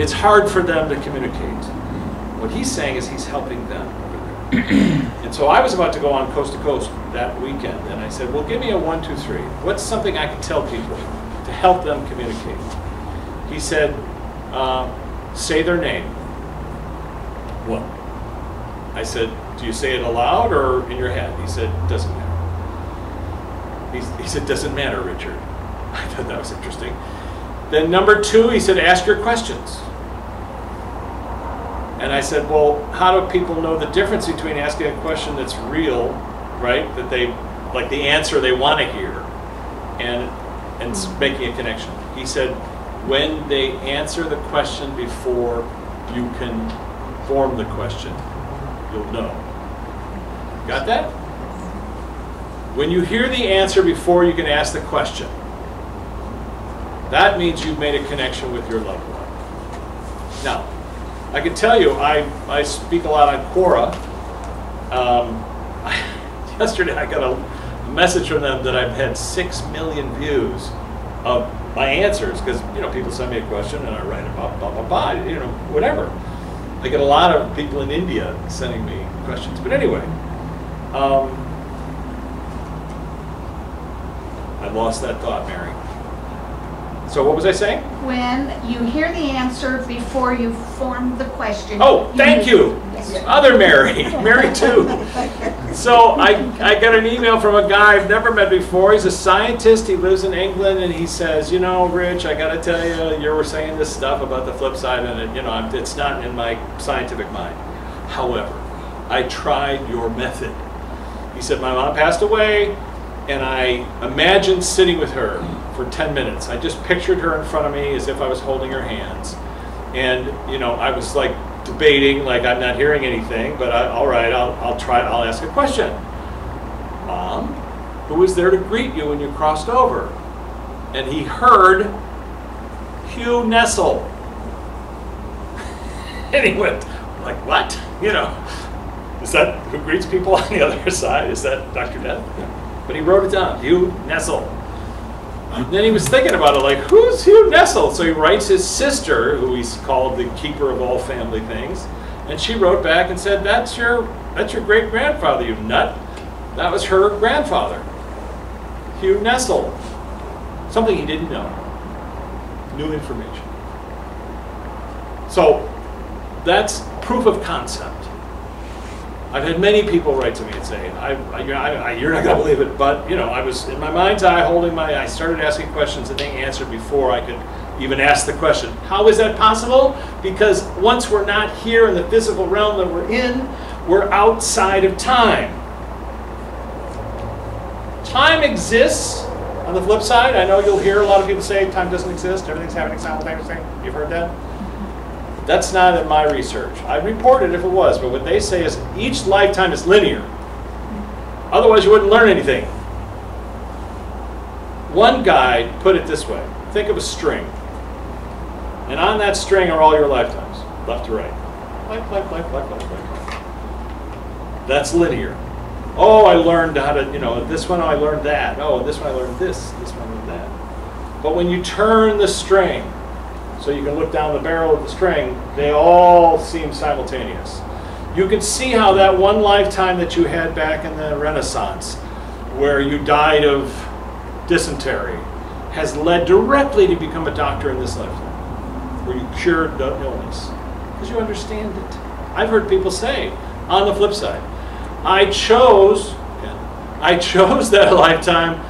A: It's hard for them to communicate. What he's saying is he's helping them and so I was about to go on coast to coast that weekend, and I said, well, give me a one, two, three. What's something I can tell people to help them communicate? He said, uh, say their name. What? I said, do you say it aloud or in your head? He said, doesn't matter. He, he said, doesn't matter, Richard. <laughs> I thought that was interesting. Then number two, he said, ask your questions. And I said, well, how do people know the difference between asking a question that's real, right, that they, like the answer they want to hear, and, and hmm. making a connection? He said, when they answer the question before you can form the question, you'll know. Got that? When you hear the answer before you can ask the question, that means you've made a connection with your loved one. Now, I can tell you, I, I speak a lot on Quora. Um, <laughs> yesterday I got a message from them that I've had six million views of my answers because you know people send me a question and I write about blah blah blah, you know whatever. I get a lot of people in India sending me questions, but anyway, um, I lost that thought, Mary. So what was I saying?
B: When you hear the answer before you form the question.
A: Oh, thank you.
B: Yes.
A: Other Mary, <laughs> Mary too. So I, I got an email from a guy I've never met before. He's a scientist. He lives in England, and he says, you know, Rich, I got to tell you, you were saying this stuff about the flip side, and it, you know, it's not in my scientific mind. However, I tried your method. He said, my mom passed away, and I imagined sitting with her for 10 minutes. I just pictured her in front of me as if I was holding her hands. And, you know, I was like debating, like I'm not hearing anything, but I, all right, I'll, I'll try, I'll ask a question. Mom, who was there to greet you when you crossed over? And he heard Hugh Nessel. <laughs> and he went, like, what? You know, is that who greets people on the other <laughs> side? Is that Dr. Death? But he wrote it down, Hugh Nessel. And then he was thinking about it, like, who's Hugh Nessel? So he writes his sister, who he's called the keeper of all family things, and she wrote back and said, "That's your that's your great grandfather, you nut. That was her grandfather, Hugh Nessel. Something he didn't know. New information. So that's proof of concept. I've had many people write to me and say, I, I, I, "You're not going to believe it," but you know, I was in my mind's eye holding my. I started asking questions and they answered before I could even ask the question. How is that possible? Because once we're not here in the physical realm that we're in, we're outside of time. Time exists. On the flip side, I know you'll hear a lot of people say time doesn't exist, everything's happening simultaneously. You've heard that? That's not in my research. I report it if it was, but what they say is each lifetime is linear. Otherwise, you wouldn't learn anything. One guy put it this way think of a string. And on that string are all your lifetimes, left to right. Life, life, life, life, life, life. That's linear. Oh, I learned how to, you know, this one oh, I learned that. Oh, this one I learned this, this one I learned that. But when you turn the string, so you can look down the barrel of the string, they all seem simultaneous. You can see how that one lifetime that you had back in the Renaissance, where you died of dysentery, has led directly to become a doctor in this lifetime, where you cured the illness, because you understand it. I've heard people say, on the flip side, I chose, I chose that <laughs> lifetime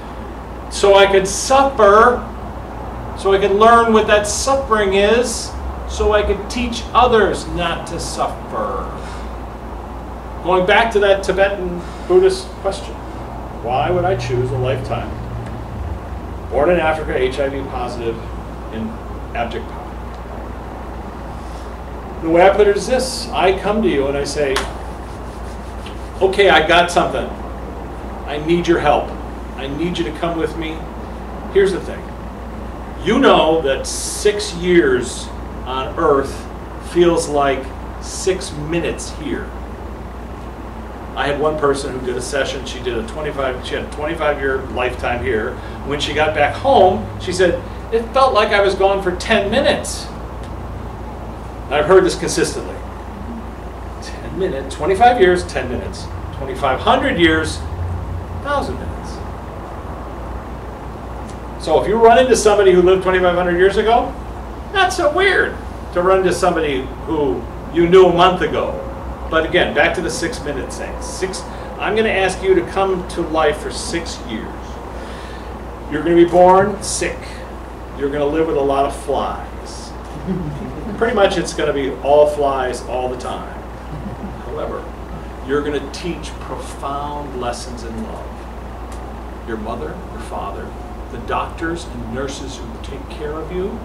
A: so I could suffer so I could learn what that suffering is, so I could teach others not to suffer. Going back to that Tibetan Buddhist question why would I choose a lifetime? Born in Africa, HIV positive, in abject poverty. The way I put it is this I come to you and I say, okay, I got something. I need your help. I need you to come with me. Here's the thing you know that six years on Earth feels like six minutes here. I had one person who did a session. She did a 25. She had a 25 year lifetime here. When she got back home, she said it felt like I was gone for 10 minutes. I've heard this consistently. 10 minutes, 25 years, 10 minutes. 2,500 years, 1,000 minutes. So if you run into somebody who lived 2,500 years ago, not so weird to run into somebody who you knew a month ago. But again, back to the six minute thing. Six, I'm going to ask you to come to life for six years. You're going to be born sick. You're going to live with a lot of flies. <laughs> Pretty much it's going to be all flies all the time. However, you're going to teach profound lessons in love. Your mother, your father, the doctors and nurses who take care of you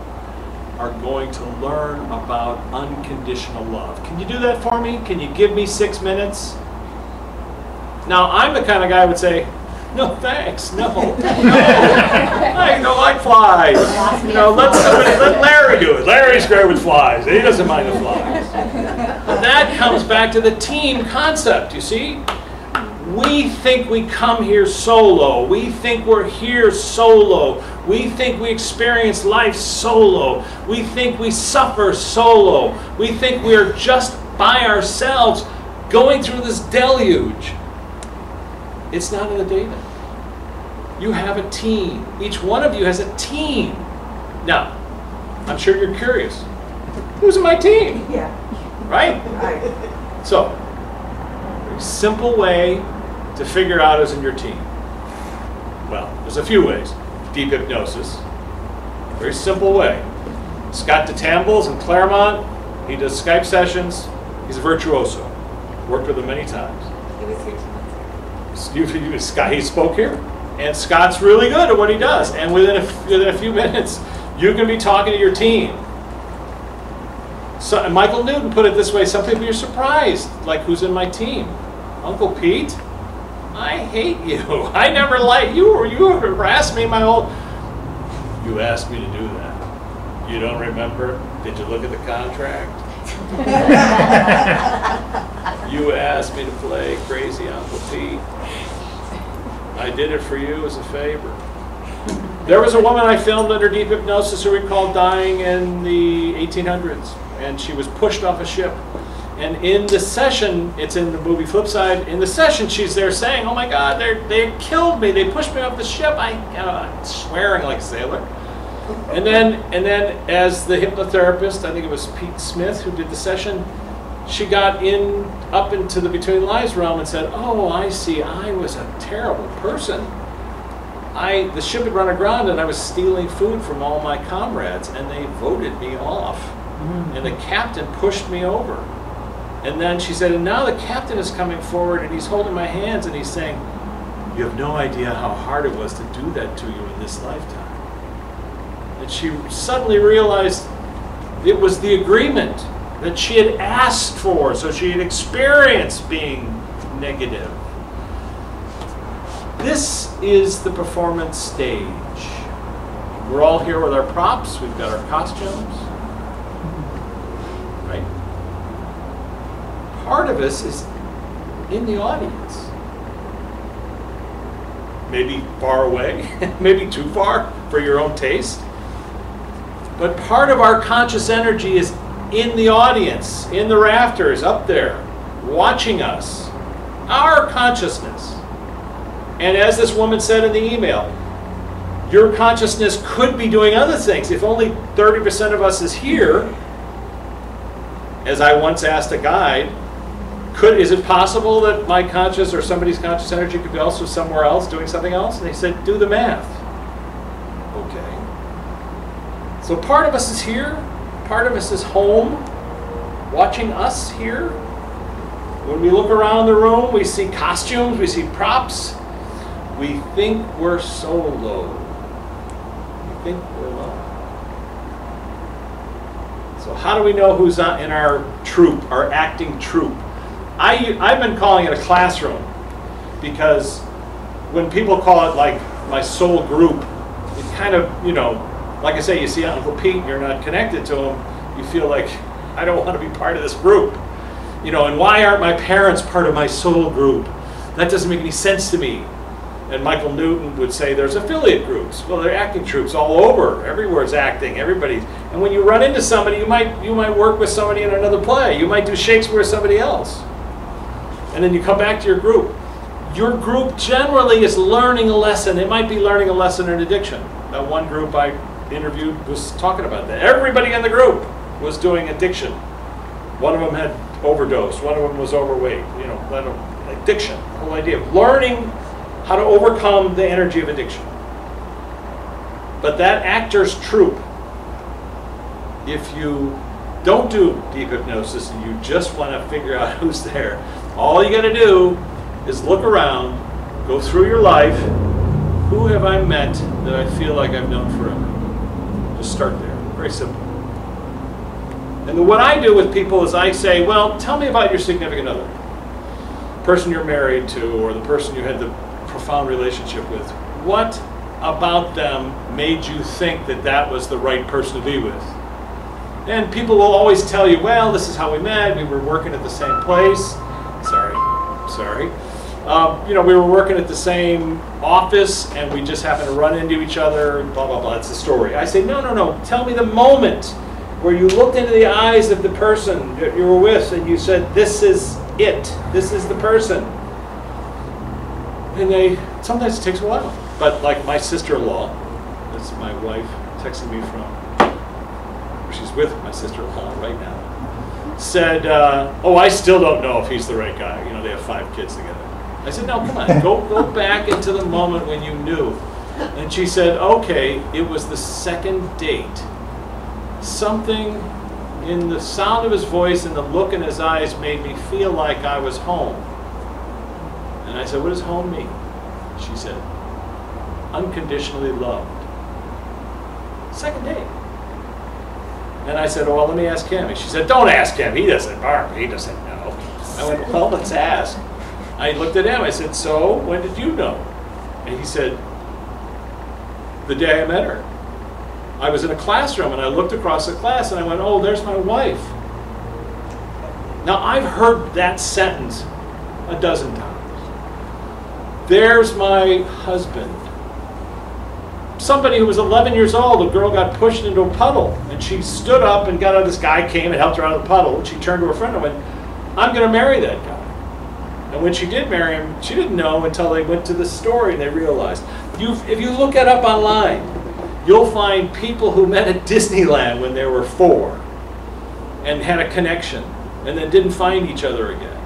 A: are going to learn about unconditional love. Can you do that for me? Can you give me six minutes? Now, I'm the kind of guy who would say, no thanks, no, no. <laughs> I don't like flies. You know, let somebody, let Larry do it. Larry's great with flies. He doesn't mind the flies. But <laughs> that comes back to the team concept, you see? We think we come here solo. We think we're here solo. We think we experience life solo. We think we suffer solo. We think we're just by ourselves going through this deluge. It's not in the data. You have a team. Each one of you has a team. Now, I'm sure you're curious. Who's in my team?
C: Yeah.
A: Right?
C: Right.
A: So, simple way to figure out who's in your team? Well, there's a few ways. Deep hypnosis, very simple way. Scott De Tamble's in Claremont, he does Skype sessions. He's a virtuoso. Worked with him many times.
C: He was here two
A: You, you, Scott, he spoke here, and Scott's really good at what he does. And within a, within a few <laughs> minutes, you can be talking to your team. So, and Michael Newton put it this way: some people you're surprised, like who's in my team? Uncle Pete. I hate you. <laughs> I never liked you or you harassed me my whole. You asked me to do that. You don't remember? Did you look at the contract? <laughs> you asked me to play Crazy Uncle Pete. I did it for you as a favor. There was a woman I filmed under deep hypnosis who recalled dying in the 1800s, and she was pushed off a ship and in the session, it's in the movie Flipside. In the session, she's there saying, "Oh my God, they they killed me. They pushed me off the ship. I uh, swearing like a sailor." And then and then as the hypnotherapist, I think it was Pete Smith who did the session, she got in up into the between lives realm and said, "Oh, I see. I was a terrible person. I the ship had run aground and I was stealing food from all my comrades, and they voted me off. And the captain pushed me over. And then she said, and now the captain is coming forward and he's holding my hands and he's saying, "You have no idea how hard it was to do that to you in this lifetime." And she suddenly realized it was the agreement that she had asked for, so she had experienced being negative. This is the performance stage. We're all here with our props, we've got our costumes. Right? Part of us is in the audience. Maybe far away, <laughs> maybe too far for your own taste. But part of our conscious energy is in the audience, in the rafters, up there, watching us. Our consciousness. And as this woman said in the email, your consciousness could be doing other things. If only 30% of us is here, as I once asked a guide, could is it possible that my conscious or somebody's conscious energy could be also somewhere else doing something else? And they said, do the math. Okay. So part of us is here, part of us is home, watching us here. When we look around the room, we see costumes, we see props. We think we're so low. We think we're low. So how do we know who's in our troop, our acting troop? I, I've been calling it a classroom because when people call it like my soul group, it kind of, you know, like I say, you see Uncle Pete and you're not connected to him, you feel like, <laughs> I don't want to be part of this group. You know, and why aren't my parents part of my soul group? That doesn't make any sense to me. And Michael Newton would say there's affiliate groups. Well, they're acting troops all over. Everywhere's acting. Everybody's. And when you run into somebody, you might you might work with somebody in another play. You might do Shakespeare with somebody else. And then you come back to your group. Your group generally is learning a lesson. It might be learning a lesson in addiction. That one group I interviewed was talking about that. Everybody in the group was doing addiction. One of them had overdose. One of them was overweight. You know, addiction. The whole idea of learning how to overcome the energy of addiction. But that actor's troupe, if you don't do deep hypnosis and you just want to figure out <laughs> who's there, all you got to do is look around, go through your life. Who have I met that I feel like I've known forever? Just start there. Very simple. And what I do with people is I say, well, tell me about your significant other. Person you're married to or the person you had the profound relationship with. What about them made you think that that was the right person to be with? And people will always tell you, well, this is how we met. We were working at the same place. Sorry. Um, you know, we were working at the same office and we just happened to run into each other, blah, blah, blah. That's the story. I say, no, no, no. Tell me the moment where you looked into the eyes of the person that you were with and you said, this is it. This is the person. And they, sometimes it takes a while. But like my sister-in-law, that's my wife texting me from, she's with my sister-in-law right now, said, uh, oh, I still don't know if he's the right guy. You know, they have five kids together. I said, no, come on, go, go <laughs> back into the moment when you knew. And she said, okay, it was the second date. Something in the sound of his voice and the look in his eyes made me feel like I was home. And I said, what does home mean? She said, unconditionally loved. Second date. And I said, well, let me ask him. And she said, don't ask him. He doesn't, Barb, he doesn't know. I went, well, let's ask. I looked at him. I said, so when did you know? And he said, the day I met her. I was in a classroom and I looked across the class and I went, oh, there's my wife. Now, I've heard that sentence a dozen times. There's my husband. Somebody who was 11 years old, a girl got pushed into a puddle and she stood up and got out. This guy came and helped her out of the puddle. And she turned to her friend and went, I'm going to marry that guy. And when she did marry him, she didn't know until they went to the story and they realized. You, if you look it up online, you'll find people who met at Disneyland when they were four and had a connection. and then didn't find each other again.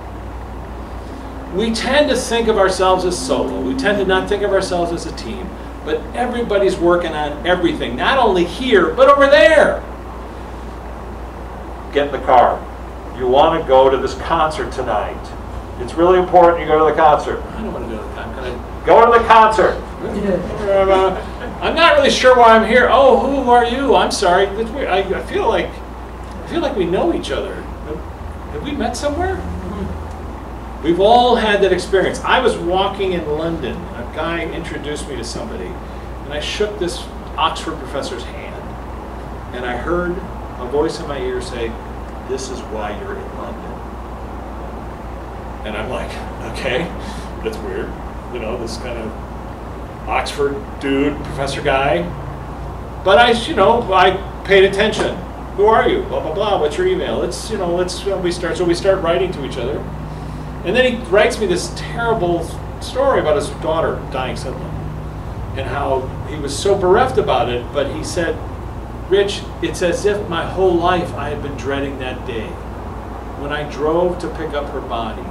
A: We tend to think of ourselves as solo. We tend to not think of ourselves as a team. But everybody's working on everything, not only here, but over there. Get in the car. You want to go to this concert tonight. It's really important you go to the concert. I don't want to go to the concert. Go to the concert. I'm not really sure why I'm here. Oh, who are you? I'm sorry. I, I feel like I feel like we know each other. Have, have we met somewhere? Mm-hmm. We've all had that experience. I was walking in London. Guy introduced me to somebody, and I shook this Oxford professor's hand, and I heard a voice in my ear say, "This is why you're in London." And I'm like, "Okay, that's weird." You know, this kind of Oxford dude, professor guy. But I, you know, I paid attention. Who are you? Blah blah blah. What's your email? Let's, you know, let's. We start. So we start writing to each other, and then he writes me this terrible story about his daughter dying suddenly, and how he was so bereft about it. But he said, "Rich, it's as if my whole life I had been dreading that day. When I drove to pick up her body,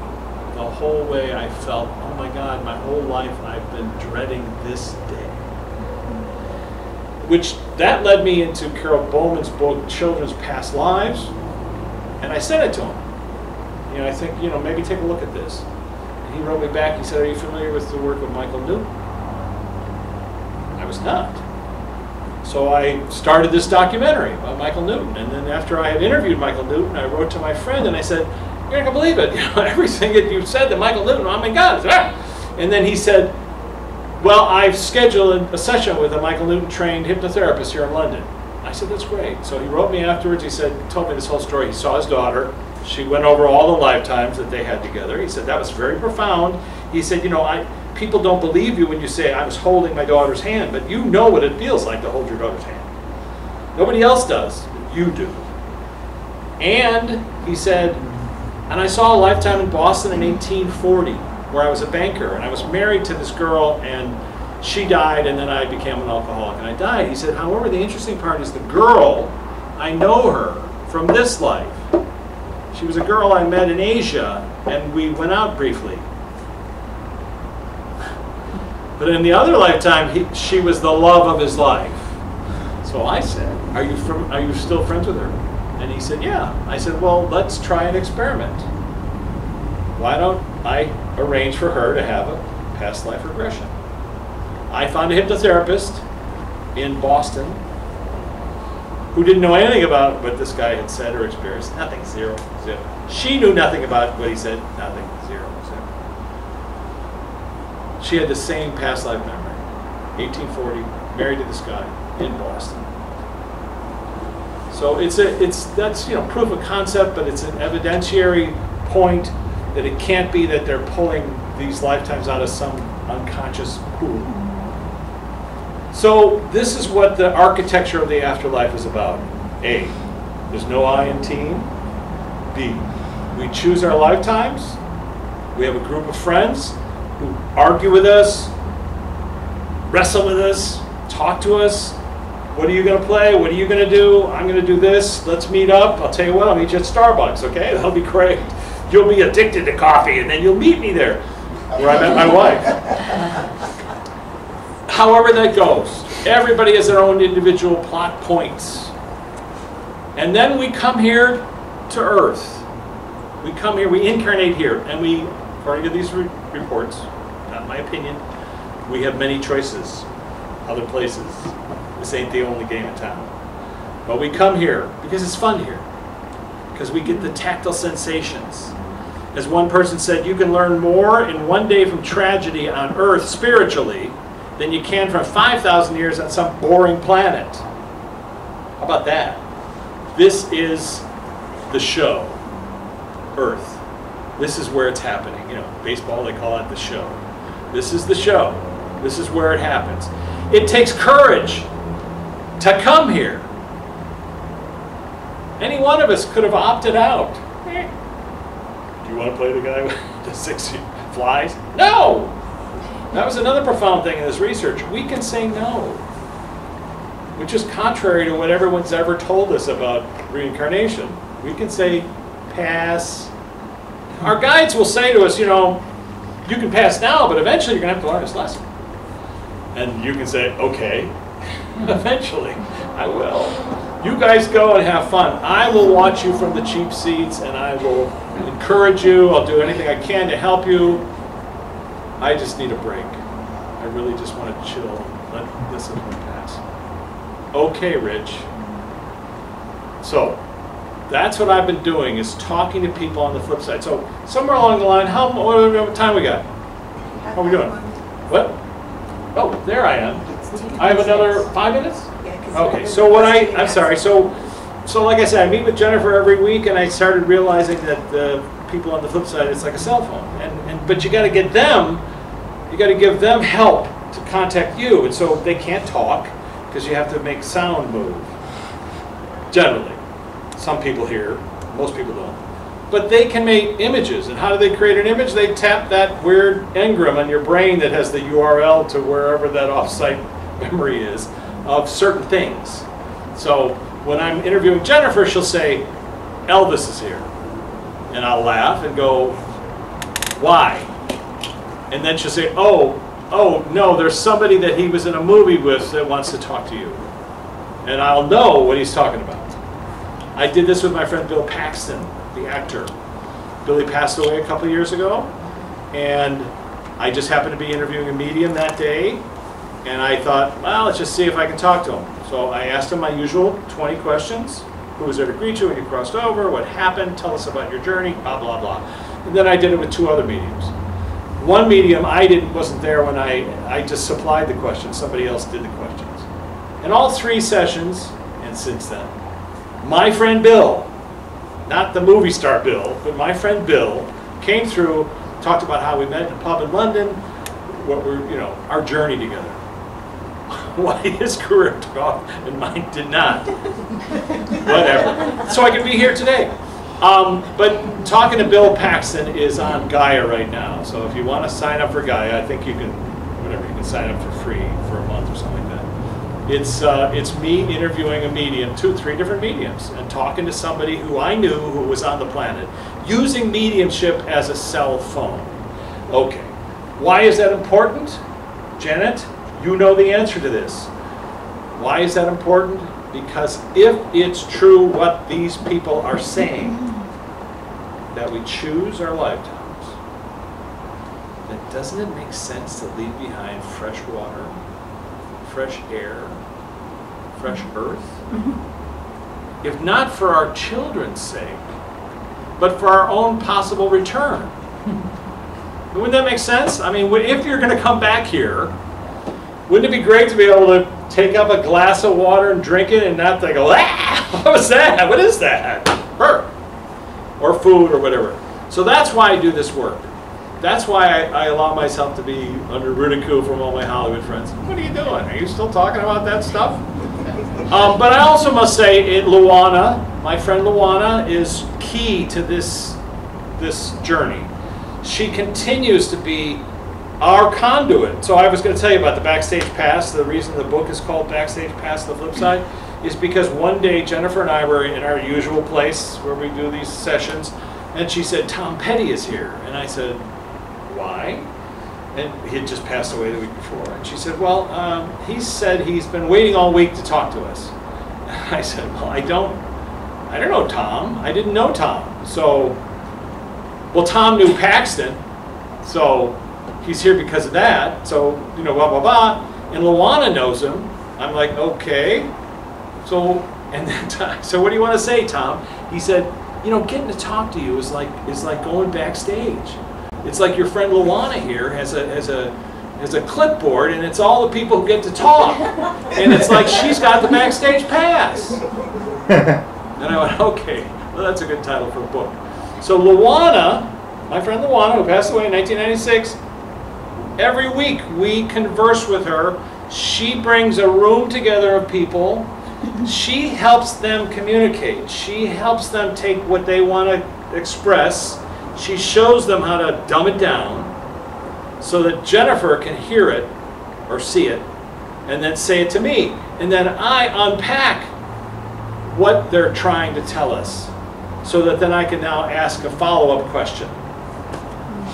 A: the whole way I felt, oh my God, my whole life I've been dreading this day. Which that led me into Carol Bowman's book, Children's Past Lives, and I sent it to him. You know, I think, you know, maybe take a look at this. He wrote me back, he said, Are you familiar with the work of Michael Newton? I was not. So I started this documentary about Michael Newton. And then after I had interviewed Michael Newton, I wrote to my friend and I said, You're not gonna believe it. <laughs> You know, everything that you've said to Michael Newton, oh my God. ah." And then he said, Well, I've scheduled a session with a Michael Newton trained hypnotherapist here in London. I said, That's great. So he wrote me afterwards, he said, told me this whole story. He saw his daughter. She went over all the lifetimes that they had together. He said that was very profound. He said, you know, I people don't believe you when you say I was holding my daughter's hand, but you know what it feels like to hold your daughter's hand. Nobody else does. but You do. And he said, and I saw a lifetime in Boston in 1840, where I was a banker, and I was married to this girl, and she died, and then I became an alcoholic, and I died. He said, however, the interesting part is the girl, I know her from this life. She was a girl I met in Asia, and we went out briefly. But in the other lifetime, he, she was the love of his life. So I said, "Are you from, Are you still friends with her?" And he said, "Yeah." I said, "Well, let's try an experiment. Why don't I arrange for her to have a past life regression?" I found a hypnotherapist in Boston who didn't know anything about what this guy had said or experienced. Nothing, zero, zero. She knew nothing about what he said. Nothing, zero, zero. She had the same past life memory. 1840, married to this guy in Boston. So it's a, it's that's you know proof of concept, but it's an evidentiary point that it can't be that they're pulling these lifetimes out of some unconscious pool. So this is what the architecture of the afterlife is about. A, there's no I in team. B, we choose our lifetimes. We have a group of friends who argue with us, wrestle with us, talk to us. What are you going to play? What are you going to do? I'm going to do this. Let's meet up. I'll tell you what, I'll meet you at Starbucks, okay? <laughs> That'll be great. You'll be addicted to coffee and then you'll meet me there where I met my wife. <laughs> However that goes, everybody has their own individual plot points. And then we come here to Earth. We come here, we incarnate here, and we, according to these re- reports, not my opinion, we have many choices, other places. This ain't the only game in town. But we come here because it's fun here, because we get the tactile sensations. As one person said, you can learn more in one day from tragedy on Earth spiritually than you can from 5,000 years on some boring planet. How about that? This is the show, Earth. This is where it's happening. You know, baseball, they call it the show. This is the show. This is where it happens. It takes courage to come here. Any one of us could have opted out. Eh. Do you want to play the guy <laughs> with the six flies? No! That was another profound thing in this research. We can say no, which is contrary to what everyone's ever told us about reincarnation. We can say pass. Our guides will say to us, you know, you can pass now, but eventually you're going to have to learn this lesson. And you can say, okay, <laughs> eventually I will. You guys go and have fun. I will watch you from the cheap seats and I will encourage you. I'll do anything I can to help you. I just need a break. I really just want to chill and let this one pass. Okay, Rich. So, that's what I've been doing is talking to people on the flip side. So, somewhere along the line, how what time we got? How are we doing? What? Oh, there I am. I have another five minutes? Okay, so what I, I'm sorry, so, so like I said, I meet with Jennifer every week and I started realizing that the people on the flip side, it's like a cell phone. And, and, but you gotta get them, you gotta give them help to contact you. And so they can't talk because you have to make sound move. Generally. Some people hear, most people don't. But they can make images. And how do they create an image? They tap that weird engram on your brain that has the URL to wherever that offsite <laughs> memory is of certain things. So when I'm interviewing Jennifer, she'll say, Elvis is here. And I'll laugh and go, why? And then she'll say, oh, oh, no, there's somebody that he was in a movie with that wants to talk to you. And I'll know what he's talking about. I did this with my friend Bill Paxton, the actor. Billy passed away a couple years ago, and I just happened to be interviewing a medium that day, and I thought, well, let's just see if I can talk to him. So I asked him my usual 20 questions. Who was there to greet you when you crossed over? What happened? Tell us about your journey, blah, blah, blah. And then I did it with two other mediums. One medium, I didn't, wasn't there when I, I just supplied the questions. Somebody else did the questions. And all three sessions, and since then, my friend Bill, not the movie star Bill, but my friend Bill, came through, talked about how we met in a pub in London, what we're, you know, our journey together. <laughs> Why his career took off and mine did not. <laughs> Whatever. So I can be here today. Um, but talking to Bill Paxton is on Gaia right now. So if you want to sign up for Gaia, I think you can, whatever, you can sign up for free for a month or something like that. It's, uh, it's me interviewing a medium, two, three different mediums, and talking to somebody who I knew who was on the planet, using mediumship as a cell phone. Okay. Why is that important? Janet, you know the answer to this. Why is that important? Because if it's true what these people are saying, that we choose our lifetimes, then doesn't it make sense to leave behind fresh water, fresh air, fresh earth? If not for our children's sake, but for our own possible return. <laughs> Wouldn't that make sense? I mean, if you're going to come back here, wouldn't it be great to be able to take up a glass of water and drink it and not think, ah, <laughs> what was that? What is that? Hurt. Or food or whatever. So that's why I do this work. That's why I, I allow myself to be under ridicule from all my Hollywood friends. What are you doing? Are you still talking about that stuff? Um, but I also must say, it, Luana, my friend Luana, is key to this, this journey. She continues to be our conduit. So I was going to tell you about the Backstage Pass. The reason the book is called Backstage Pass, the flip side, is because one day Jennifer and I were in our usual place where we do these sessions, and she said, Tom Petty is here. And I said, why? And he had just passed away the week before. And she said, well, um, he said he's been waiting all week to talk to us. And <laughs> I said, well, I don't, I don't know Tom. I didn't know Tom. So, well, Tom knew Paxton. So he's here because of that. So, you know, blah, blah, blah. And Luana knows him. I'm like, okay. So, and then, <laughs> so what do you want to say, Tom? He said, you know, getting to talk to you is like, is like going backstage. It's like your friend Luana here has a, has a, has a clipboard and it's all the people who get to talk. And it's like she's got the backstage pass. <laughs> And I went, okay, well, that's a good title for a book. So Luana, my friend Luana, who passed away in 1996, every week we converse with her. She brings a room together of people. She helps them communicate. She helps them take what they want to express. She shows them how to dumb it down so that Jennifer can hear it or see it and then say it to me. And then I unpack what they're trying to tell us. so that then I can now ask a follow-up question.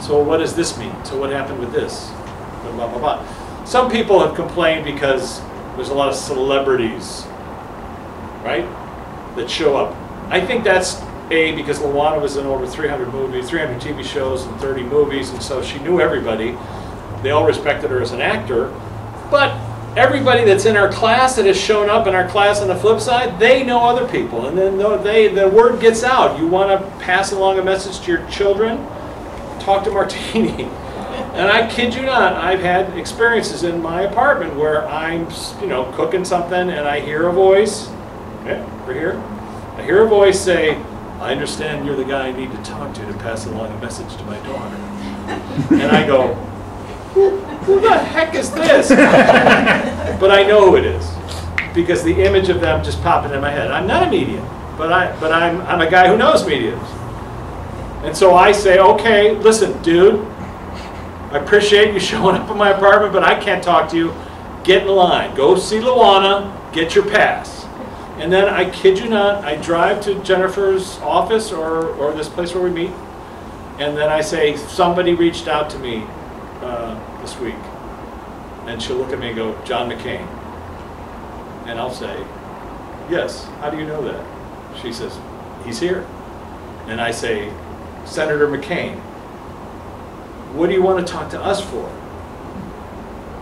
A: So what does this mean? So what happened with this? Blah, blah, blah. Some people have complained because there's a lot of celebrities, right, that show up. I think that's A, because Luana was in over 300 movies, 300 TV shows and 30 movies, and so she knew everybody. They all respected her as an actor. But everybody that's in our class that has shown up in our class on the flip side, they know other people. And then the- they, the word gets out. You want to pass along a message to your children? Talk to Martini. <laughs> And I kid you not, I've had experiences in my apartment where I'm, you know, cooking something and I hear a voice. Yeah, we're here. I hear a voice say, I understand you're the guy I need to talk to to pass along a message to my daughter. <laughs> And I go, who, who the heck is this? <laughs> But I know who it is because the image of them just popped in my head. I'm not a medium, but I but I'm I'm a guy who knows mediums. And so I say, okay, listen, dude, I appreciate you <laughs> showing up at my apartment, but I can't talk to you. Get in line. Go see Luana. Get your pass. And then I kid you not, I drive to Jennifer's office or, or this place where we meet. And then I say, somebody reached out to me uh, this week. And she'll look at me and go, John McCain. And I'll say, yes, how do you know that? She says, he's here. And I say, Senator McCain, what do you want to talk to us for?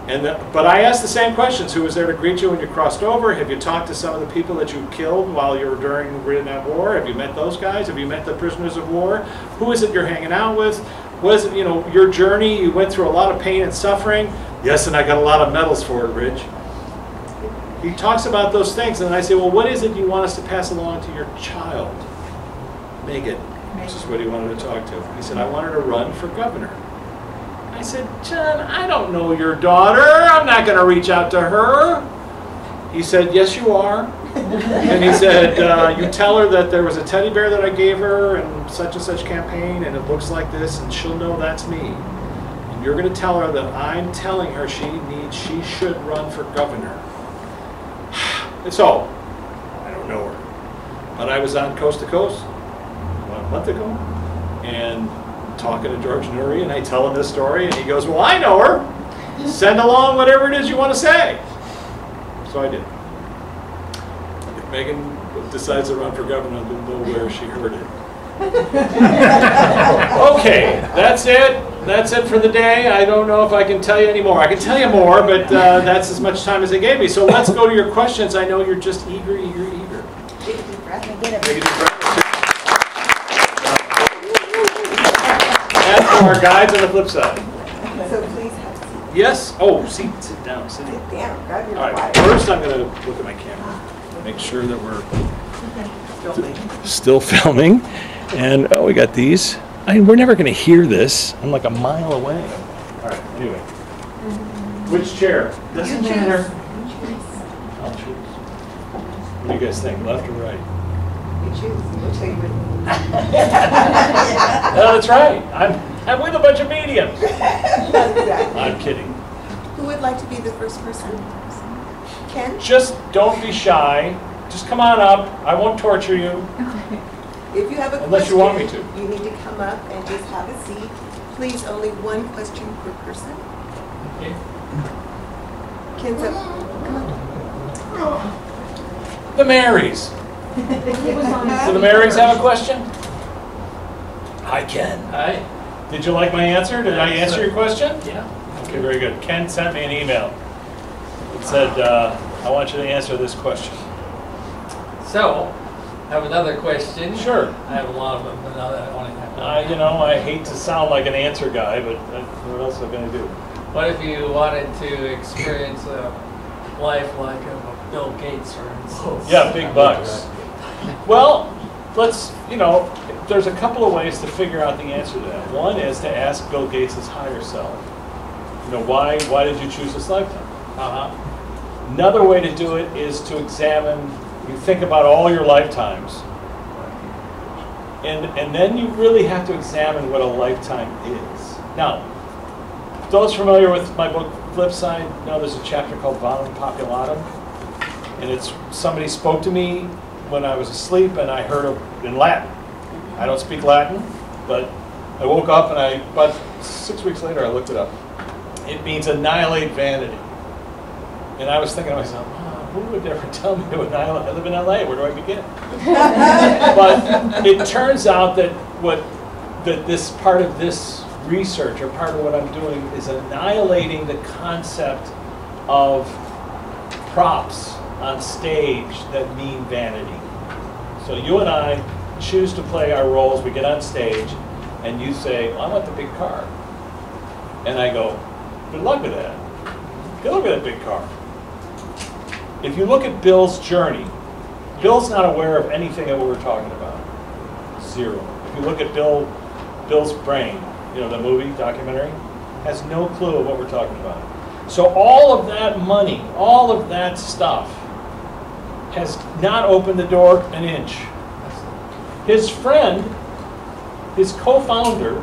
A: And the, but I asked the same questions. Who was there to greet you when you crossed over? Have you talked to some of the people that you killed while you were during Vietnam War? Have you met those guys? Have you met the prisoners of war? Who is it you're hanging out with? Was it, you know, your journey? You went through a lot of pain and suffering. Yes, and I got a lot of medals for it, Rich. He talks about those things, and I say, well, what is it you want us to pass along to your child? Meghan, This is what he wanted to talk to. He said, I want her to run for governor. I said, John, I don't know your daughter. I'm not going to reach out to her. He said, Yes, you are. <laughs> and he said, uh, You tell her that there was a teddy bear that I gave her and such and such campaign, and it looks like this, and she'll know that's me. And you're going to tell her that I'm telling her she needs, she should run for governor. <sighs> And so, I don't know her. But I was on Coast to Coast about a month ago, and talking to George Noory, and I tell him this story, and he goes, Well, I know her. Send along whatever it is you want to say. So I did. If Meghan decides to run for governor, then know where she heard it. <laughs> Okay, that's it. That's it for the day. I don't know if I can tell you any more. I can tell you more, but uh, that's as much time as they gave me. So let's go to your questions. I know you're just eager, eager, eager.
C: Take a deep breath.
B: Get it.
A: Take a deep breath. And for our guides on the flip side.
C: So please have a seat.
A: Yes? Oh, sit, sit down, sit down.
C: Sit down, grab your
A: All right, first I'm gonna look at my camera, make sure that we're
C: Filming.
A: still filming. And, oh, we got these. I, mean, we're never gonna hear this. I'm like a mile away. All right, anyway. Which chair? Doesn't matter. I'll choose. What do you guys think, left or right?
C: You choose. We'll tell you what. <laughs>
A: Oh, that's right. I'm, I'm with a bunch of mediums. <laughs>
C: Exactly.
A: I'm kidding.
C: Who would like to be the first person? Ken?
A: Just don't be shy. Just come on up. I won't torture you.
C: If you have a question.
A: Unless you want me to.
C: You need to come up and just have a seat. Please, only one question per person. Okay. Ken's up. Come on.
A: The Marys. Do the Marys have a question? Hi, Ken.
D: Hi.
A: Did you like my answer? Did I answer your question?
D: Yeah.
A: Okay, very good. Ken sent me an email. It said, uh, I want you to answer this question.
D: So, I have another question.
A: Sure.
D: I have a lot of them, but now that I only have
A: Uh,
D: one.
A: you know, I hate to sound like an answer guy, but uh, what else am I going to do?
D: What if you wanted to experience a life like a Bill Gates, for instance?
A: Yeah, big bucks. <laughs> Well, let's, you know, there's a couple of ways to figure out the answer to that. One is to ask Bill Gates' higher self, you know, why, why did you choose this lifetime?
D: Uh-huh.
A: Another way to do it is to examine, you think about all your lifetimes. And, and then you really have to examine what a lifetime is. Now, those familiar with my book Flip Side know there's a chapter called Vonum Populatum. And it's somebody spoke to me when I was asleep and I heard it in Latin. I don't speak Latin, but I woke up and I, about six weeks later, I looked it up. It means annihilate vanity. And I was thinking to myself, "Ah, who would ever <laughs> tell me to annihilate? I live in LA, where do I begin? <laughs> But it turns out that what, that this part of this research, or part of what I'm doing, is annihilating the concept of props on stage that mean vanity. So you and I choose to play our roles, we get on stage, and you say, I want the big car. And I go, good luck with that. Good luck with that big car. If you look at Bill's journey, Bill's not aware of anything that we were talking about. Zero. If you look at Bill, Bill's brain, you know, the movie, documentary, has no clue of what we're talking about. So all of that money, all of that stuff, has not opened the door an inch. His friend, his co-founder,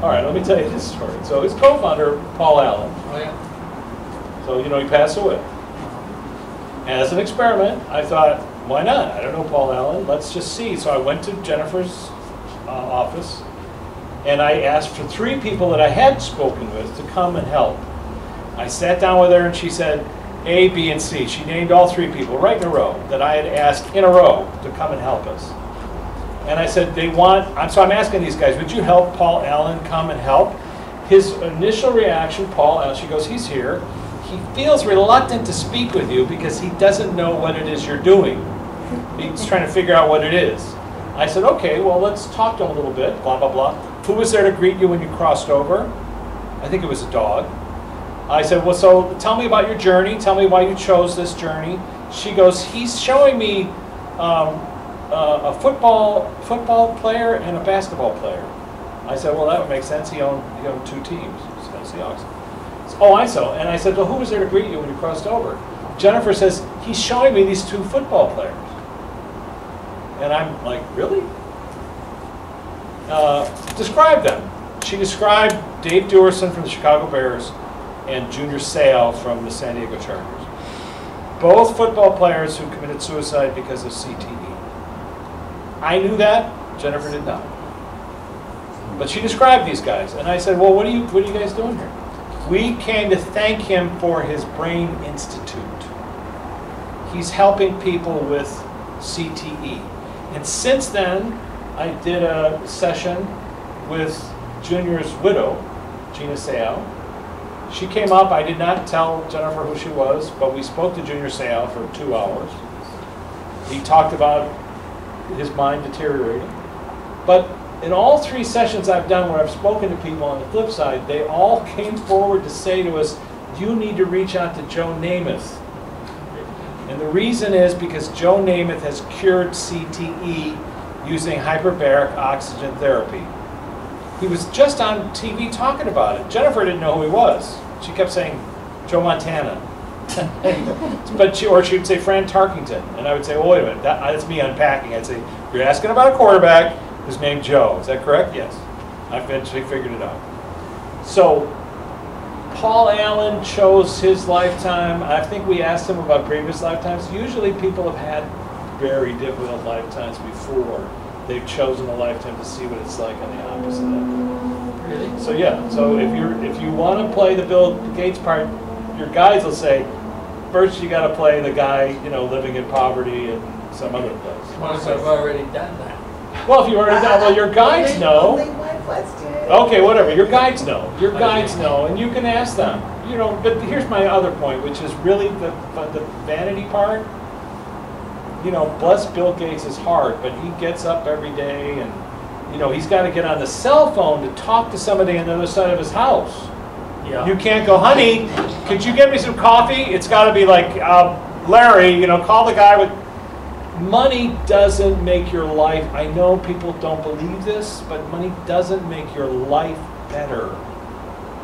A: all right, let me tell you this story. So his co-founder, Paul Allen,
D: Oh, yeah.
A: so you know he passed away. As an experiment, I thought, why not? I don't know Paul Allen. Let's just see. So I went to Jennifer's uh, office, and I asked for three people that I had spoken with to come and help. I sat down with her, and she said A, B, and C. She named all three people right in a row that I had asked in a row to come and help us. And I said, they want, I'm- so I'm asking these guys, would you help Paul Allen come and help? His initial reaction, Paul Allen, she goes, he's here. He feels reluctant to speak with you because he doesn't know what it is you're doing. He's trying to figure out what it is. I said, okay, well, let's talk to him a little bit, blah, blah, blah. Who was there to greet you when you crossed over? I think it was a dog. I said, well, so tell me about your journey. Tell me why you chose this journey. She goes, he's showing me um, uh, a football football player and a basketball player. I said, well, that would make sense. He owned he owned two teams, Seahawks. Oh, I saw. And I said, well, who was there to greet you when you crossed over? Jennifer says, he's showing me these two football players. And I'm like, really? Uh, describe them. She described Dave Duerson from the Chicago Bears and Junior Seau from the San Diego Chargers. Both football players who committed suicide because of CTE. I knew that, Jennifer did not. But she described these guys, and I said, well, what are you, what are you guys doing here? We came to thank him for his Brain Institute. He's helping people with CTE. And since then, I did a session with Junior's widow, Gina Seau. She came up, I did not tell Jennifer who she was, but we spoke to Junior Seau for two hours. He talked about his mind deteriorating. But in all three sessions I've done where I've spoken to people on the flip side, they all came forward to say to us, you need to reach out to Joe Namath. And the reason is because Joe Namath has cured CTE using hyperbaric oxygen therapy. He was just on TV talking about it. Jennifer didn't know who he was. She kept saying Joe Montana. <laughs> but she, or she would say Fran Tarkenton, and I would say, well, wait a minute, that, that's me unpacking. I'd say, you're asking about a quarterback who's named Joe. Is that correct? Yes. I eventually figured it out. So Paul Allen chose his lifetime. I think we asked him about previous lifetimes. Usually people have had very difficult lifetimes before. They've chosen a lifetime to see what it's like on the opposite end.
D: Really?
A: So yeah, so if you're if you want to play the Bill Gates part, your guides will say, first you got to play the guy, you know, living in poverty in some other place.
D: What if I've already done that?
A: Well, if you already done, well, your guides
C: Only-
A: know.
C: Only one question.
A: Okay, whatever. Your guides know. Your guides know, and you can ask them. You know, but here's my other point, which is really the the vanity part. You know, bless Bill Gates' heart, but he gets up every day, and you know he's got to get on the cell phone to talk to somebody on the other side of his house.
D: Yeah.
A: You can't go, honey. Could you get me some coffee? It's got to be like uh, Larry. You know, call the guy with. Money doesn't make your life. I know people don't believe this, but money doesn't make your life better.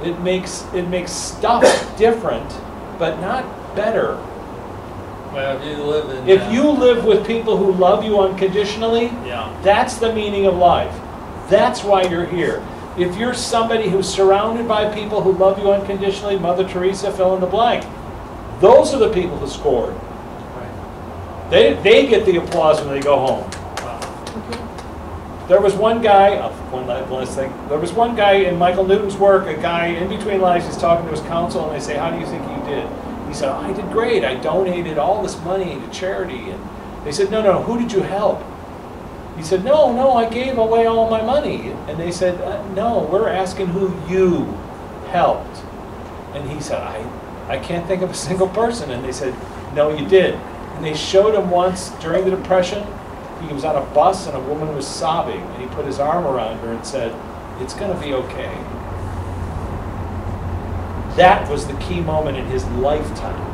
A: It makes it makes stuff different, but not better.
D: Well, if you live in.
A: If
D: uh,
A: you live with people who love you unconditionally,
D: Yeah.
A: that's the meaning of life. That's why you're here. If you're somebody who's surrounded by people who love you unconditionally, Mother Teresa fill in the blank. Those are the people who scored.
D: Right.
A: They, they get the applause when they go home.
D: Wow.
A: There was one guy, oh, one last thing, there was one guy in Michael Newton's work, a guy in between lives, he's talking to his counsel, and they say, how do you think you did? He said, I did great, I donated all this money to charity, and they said, no, no, who did you help? He said, no, no, I gave away all my money. And they said, uh, no, we're asking who you helped. And he said, I, I can't think of a single person. And they said, no, you did. And they showed him once during the Depression, he was on a bus and a woman was sobbing. And he put his arm around her and said, it's going to be okay. That was the key moment in his lifetime.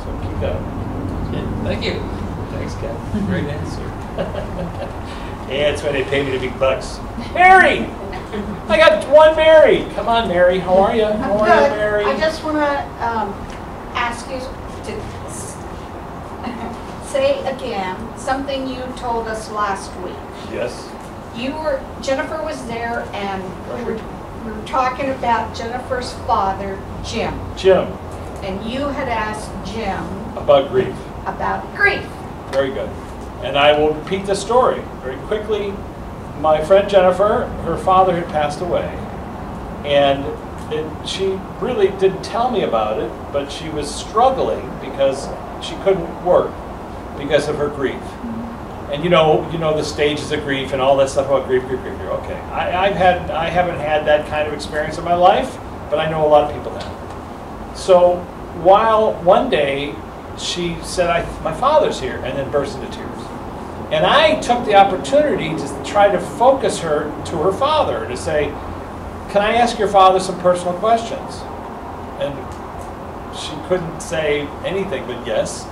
A: So keep that.
D: Yeah, Thank you.
A: Thanks, Ken.
D: Great answer. <laughs>
A: Yeah, that's why they pay me the big bucks. Mary! I got one Mary. Come on, Mary. How are you?
B: I'm
A: How
B: good.
A: you, Mary?
B: I just want to um, ask you to <laughs> say again something you told us last week.
A: Yes.
B: You were, Jennifer was there and we were, we were talking about Jennifer's father, Jim.
A: Jim,
B: And you had asked Jim
A: about grief.
B: about grief.
A: Very good. And I will repeat the story very quickly. My friend Jennifer, her father had passed away. And it, she really didn't tell me about it, but she was struggling because she couldn't work because of her grief. And you know, you know the stages of grief and all that stuff about grief, grief, grief. grief. Okay, I, I've had, I haven't had that kind of experience in my life, but I know a lot of people have. So while one day she said, I, "My father's here," and then burst into tears. And I took the opportunity to try to focus her to her father to say, "Can I ask your father some personal questions?" And she couldn't say anything but yes.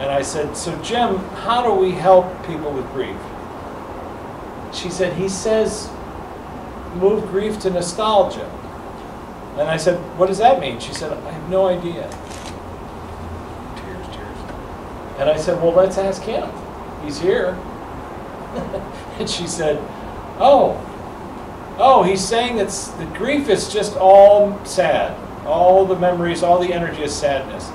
A: And I said, "So Jim, how do we help people with grief?" She said, "He says move grief to nostalgia." And I said, "What does that mean?" She said, "I have no idea." Tears, tears. And I said, "Well, let's ask him. He's here." <laughs> and she said, "Oh, oh, he's saying that the grief is just all sad. All the memories, all the energy is sadness.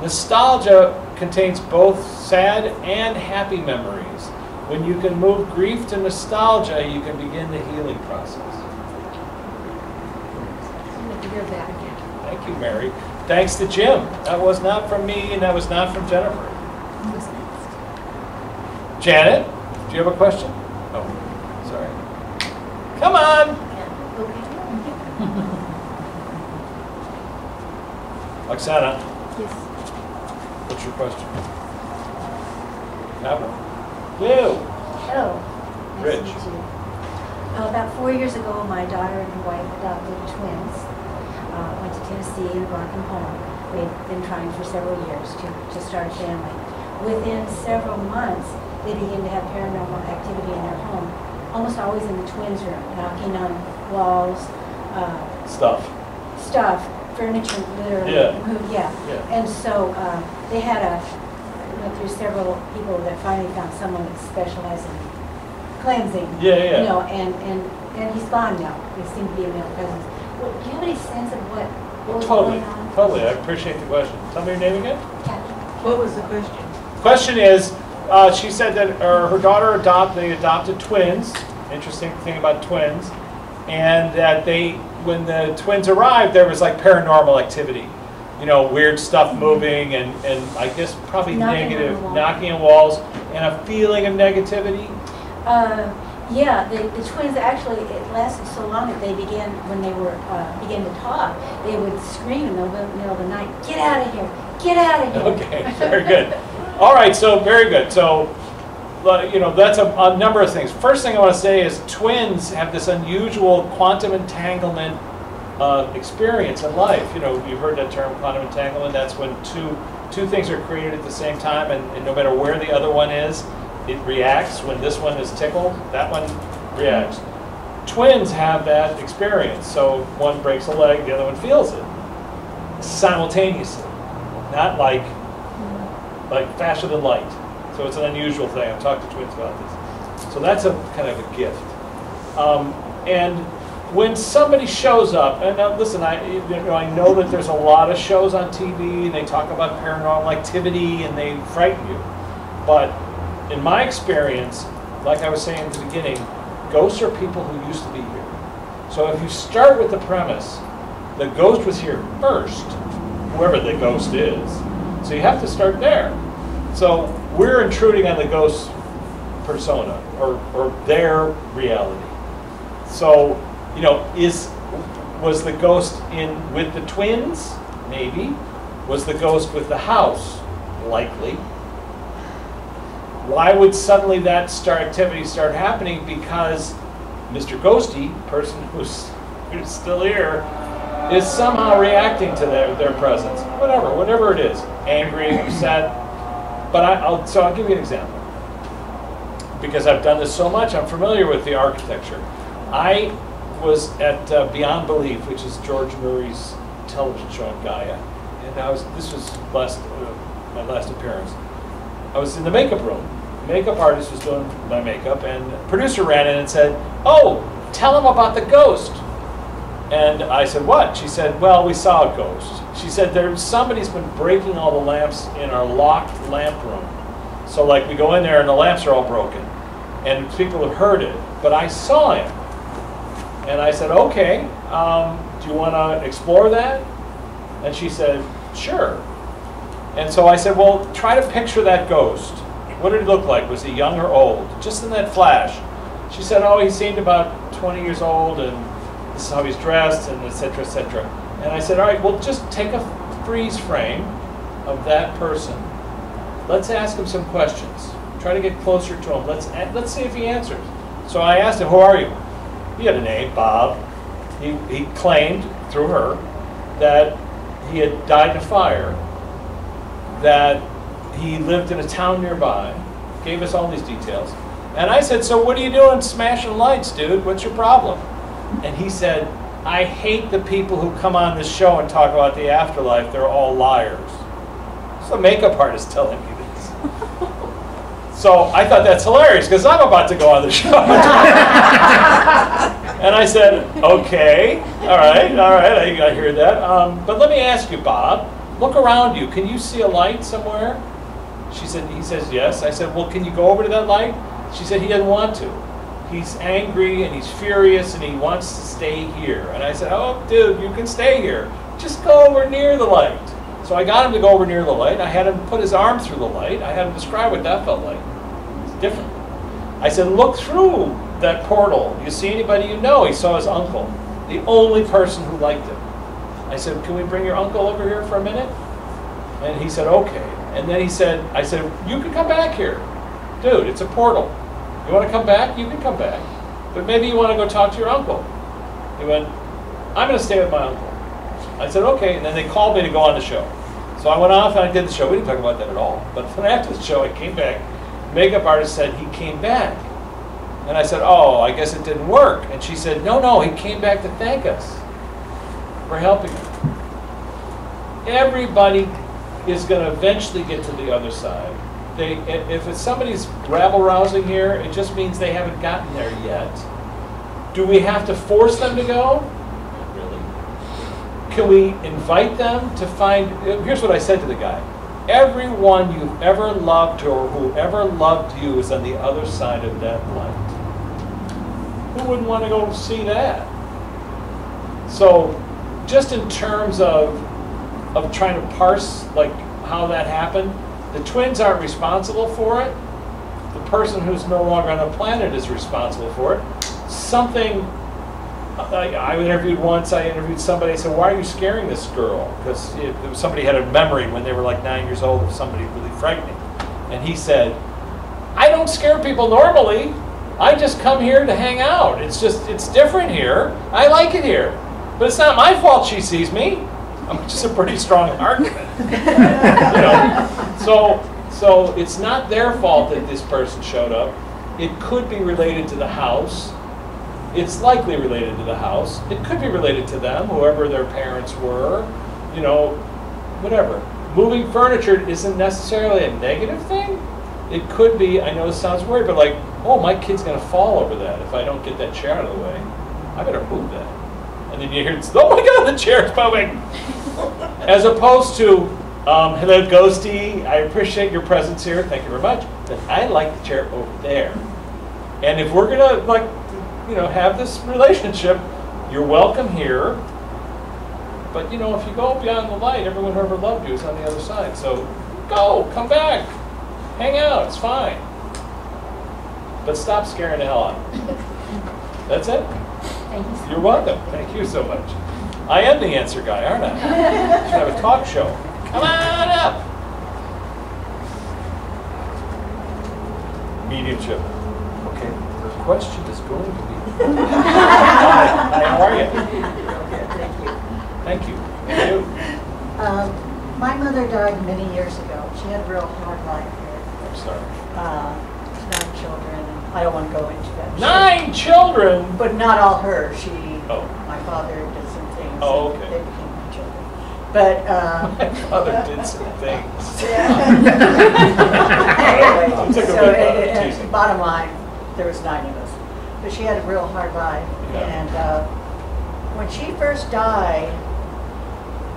A: Nostalgia contains both sad and happy memories. When you can move grief to nostalgia, you can begin the healing process."
B: Good to hear that again.
A: Thank you, Mary. Thanks to Jim. That was not from me, and that was not from Jennifer. Janet, do you have a question? Oh, sorry. Come on. Oksana. What's your question? Have one. Lou.
E: Hello. Nice
A: Rich.
E: to meet you. Uh, About four years ago, my daughter and wife adopted twins. Uh, Went to Tennessee and brought them home. We'd been trying for several years to, to start a family. Within several months, they began to have paranormal activity in their home, almost always in the twins' room, knocking on walls, uh,
A: Stuff.
E: stuff, furniture literally
A: Yeah.
E: moved, yeah.
A: Yeah.
E: And so uh, they had a, went through several people that finally found someone that specialized in cleansing.
A: Yeah, yeah.
E: You know, and, and, and he's gone now. He seemed to be a male presence. Well, do you have any sense of what, what was
A: Totally,
E: going on?
A: totally. I appreciate the question. Tell me your name again.
E: Kathy?
C: What was the question?
A: Question is, uh, she said that uh, her daughter adopted, they adopted twins. Interesting thing about twins, and that they, when the twins arrived, there was like paranormal activity. You know, weird stuff moving, and, and I guess probably
E: Knocking
A: negative,
E: wall.
A: knocking on walls, and a feeling of negativity.
E: Uh, yeah, the, the twins actually, it lasted so long that they began, when they were, uh, began to talk, they would scream in the middle of the night, get out of here, get out of here.
A: Okay, very good. All right, so very good. So, you know, that's a, a number of things. First thing I want to say is twins have this unusual quantum entanglement uh, experience in life. You know, you've heard that term quantum entanglement. That's when two two things are created at the same time, and, and no matter where the other one is, it reacts. When this one is tickled, that one reacts. Twins have that experience. So one breaks a leg, the other one feels it simultaneously, not like like faster than light. So it's an unusual thing. I've talked to twins about this. So that's a kind of a gift. Um, and when somebody shows up, and now listen, I you know I know that there's a lot of shows on TV and they talk about paranormal activity and they frighten you, but in my experience, like I was saying at the beginning, ghosts are people who used to be here. So if you start with the premise, the ghost was here first, whoever the ghost is. So you have to start there. So we're intruding on the ghost persona or, or their reality. So, you know, is was the ghost in with the twins? Maybe. Was the ghost with the house? Likely. Why would suddenly that start activity start happening? Because Mr. Ghosty, person who's, who's still here, is somehow reacting to their, their presence. Whatever, whatever it is. Angry, upset. But I, I'll, so I'll give you an example. Because I've done this so much, I'm familiar with the architecture. I was at uh, Beyond Belief, which is George Noory's television show on Gaia. And I was, this was last, uh, my last appearance. I was in the makeup room. Makeup artist was doing my makeup, and producer ran in and said, "Oh, tell him about the ghost." And I said, "What?" She said, "Well, we saw a ghost." She said, "There's somebody's been breaking all the lamps in our locked lamp room. So, like, we go in there and the lamps are all broken, and people have heard it. But I saw him." And I said, "Okay, um, do you want to explore that?" And she said, "Sure." And so I said, well, try to picture that ghost. What did he look like? Was he young or old? Just in that flash. She said, oh, he seemed about 20 years old, and this is how he's dressed, and etc. cetera, et cetera. And I said, all right, well, just take a freeze frame of that person. Let's ask him some questions. Try to get closer to him. Let's, let's see if he answers. So I asked him, who are you? He had a name, Bob. He, he claimed, through her, that he had died in a fire that he lived in a town nearby, gave us all these details. And I said, So what are you doing smashing lights, dude? What's your problem? And he said, I hate the people who come on this show and talk about the afterlife. They're all liars. So the makeup artist telling me this. <laughs> So I thought that's hilarious because I'm about to go on the show. <laughs> and I said, okay, all right, all right, I, I hear that. Um, but let me ask you, Bob, look around you. Can you see a light somewhere? She said, he says, yes. I said, well, can you go over to that light? She said, he doesn't want to. He's angry and he's furious and he wants to stay here. And I said, oh, dude, you can stay here. Just go over near the light. So I got him to go over near the light. I had him put his arm through the light. I had him describe what that felt like. It's different. I said, look through that portal. You see anybody you know? He saw his uncle, the only person who liked him. I said, can we bring your uncle over here for a minute? And he said, okay. And then he said, I said, you can come back here. Dude, it's a portal. You want to come back? You can come back. But maybe you want to go talk to your uncle. He went, I'm going to stay with my uncle. I said, okay. And then they called me to go on the show. So I went off and I did the show. We didn't talk about that at all. But after the show, I came back. Makeup artist said he came back. And I said, oh, I guess it didn't work. And she said, no, no, he came back to thank us for helping him. Everybody is going to eventually get to the other side. They, if it's somebody's rabble rousing here, it just means they haven't gotten there yet. Do we have to force them to go? Not really. Can we invite them to find? Here's what I said to the guy Everyone you've ever loved or whoever loved you is on the other side of that light. Who wouldn't want to go see that? So, just in terms of of trying to parse like how that happened, the twins aren't responsible for it. The person who's no longer on the planet is responsible for it. Something I, interviewed once. I interviewed somebody. I said, "Why are you scaring this girl?" Because somebody had a memory when they were like nine years old of somebody really frightening, and he said, "I don't scare people normally. I just come here to hang out. It's just it's different here. I like it here, but it's not my fault she sees me." <laughs> Which is a pretty strong argument. <laughs> you know? So, so it's not their fault that this person showed up. It could be related to the house. It's likely related to the house. It could be related to them, whoever their parents were, you know, whatever. Moving furniture isn't necessarily a negative thing. It could be, I know this sounds weird, but like, oh, my kid's going to fall over that if I don't get that chair out of the way. I better move that. And then you hear, oh my God, the chair's moving. As opposed to, Um, hello, Ghosty. I appreciate your presence here. Thank you very much. But I like the chair over there. And if we're gonna like, you know, have this relationship, you're welcome here. But you know, if you go beyond the light, everyone who ever loved you is on the other side. So go, come back, hang out. It's fine. But stop scaring the hell out. of me. That's it.
E: Thank you. so
A: You're welcome. Thank you so much. I am the answer guy, aren't I? <laughs> Should have a talk show. Come on up. Mediumship. Okay, the question is going to be. <laughs> Hi, how are you? <laughs>
F: Okay, thank you.
A: Thank you. And you?
F: Um, My mother died many years ago. She had a real hard life.
A: I'm sorry.
F: Uh, Nine children, and I don't want to go into that.
A: Nine children.
F: But not all her. She,
A: Oh.
F: my father did some things.
A: Oh,
F: and
A: okay.
F: They became my children. But, um, <laughs>
A: My father did some <laughs> things. <laughs>
F: anyway,
A: I'm taking
F: so
A: a bit, uh,
F: it- it-
A: teasing.
F: bottom line, there was nine of us. But she had a real hard life.
A: Yeah.
F: And uh, when she first died,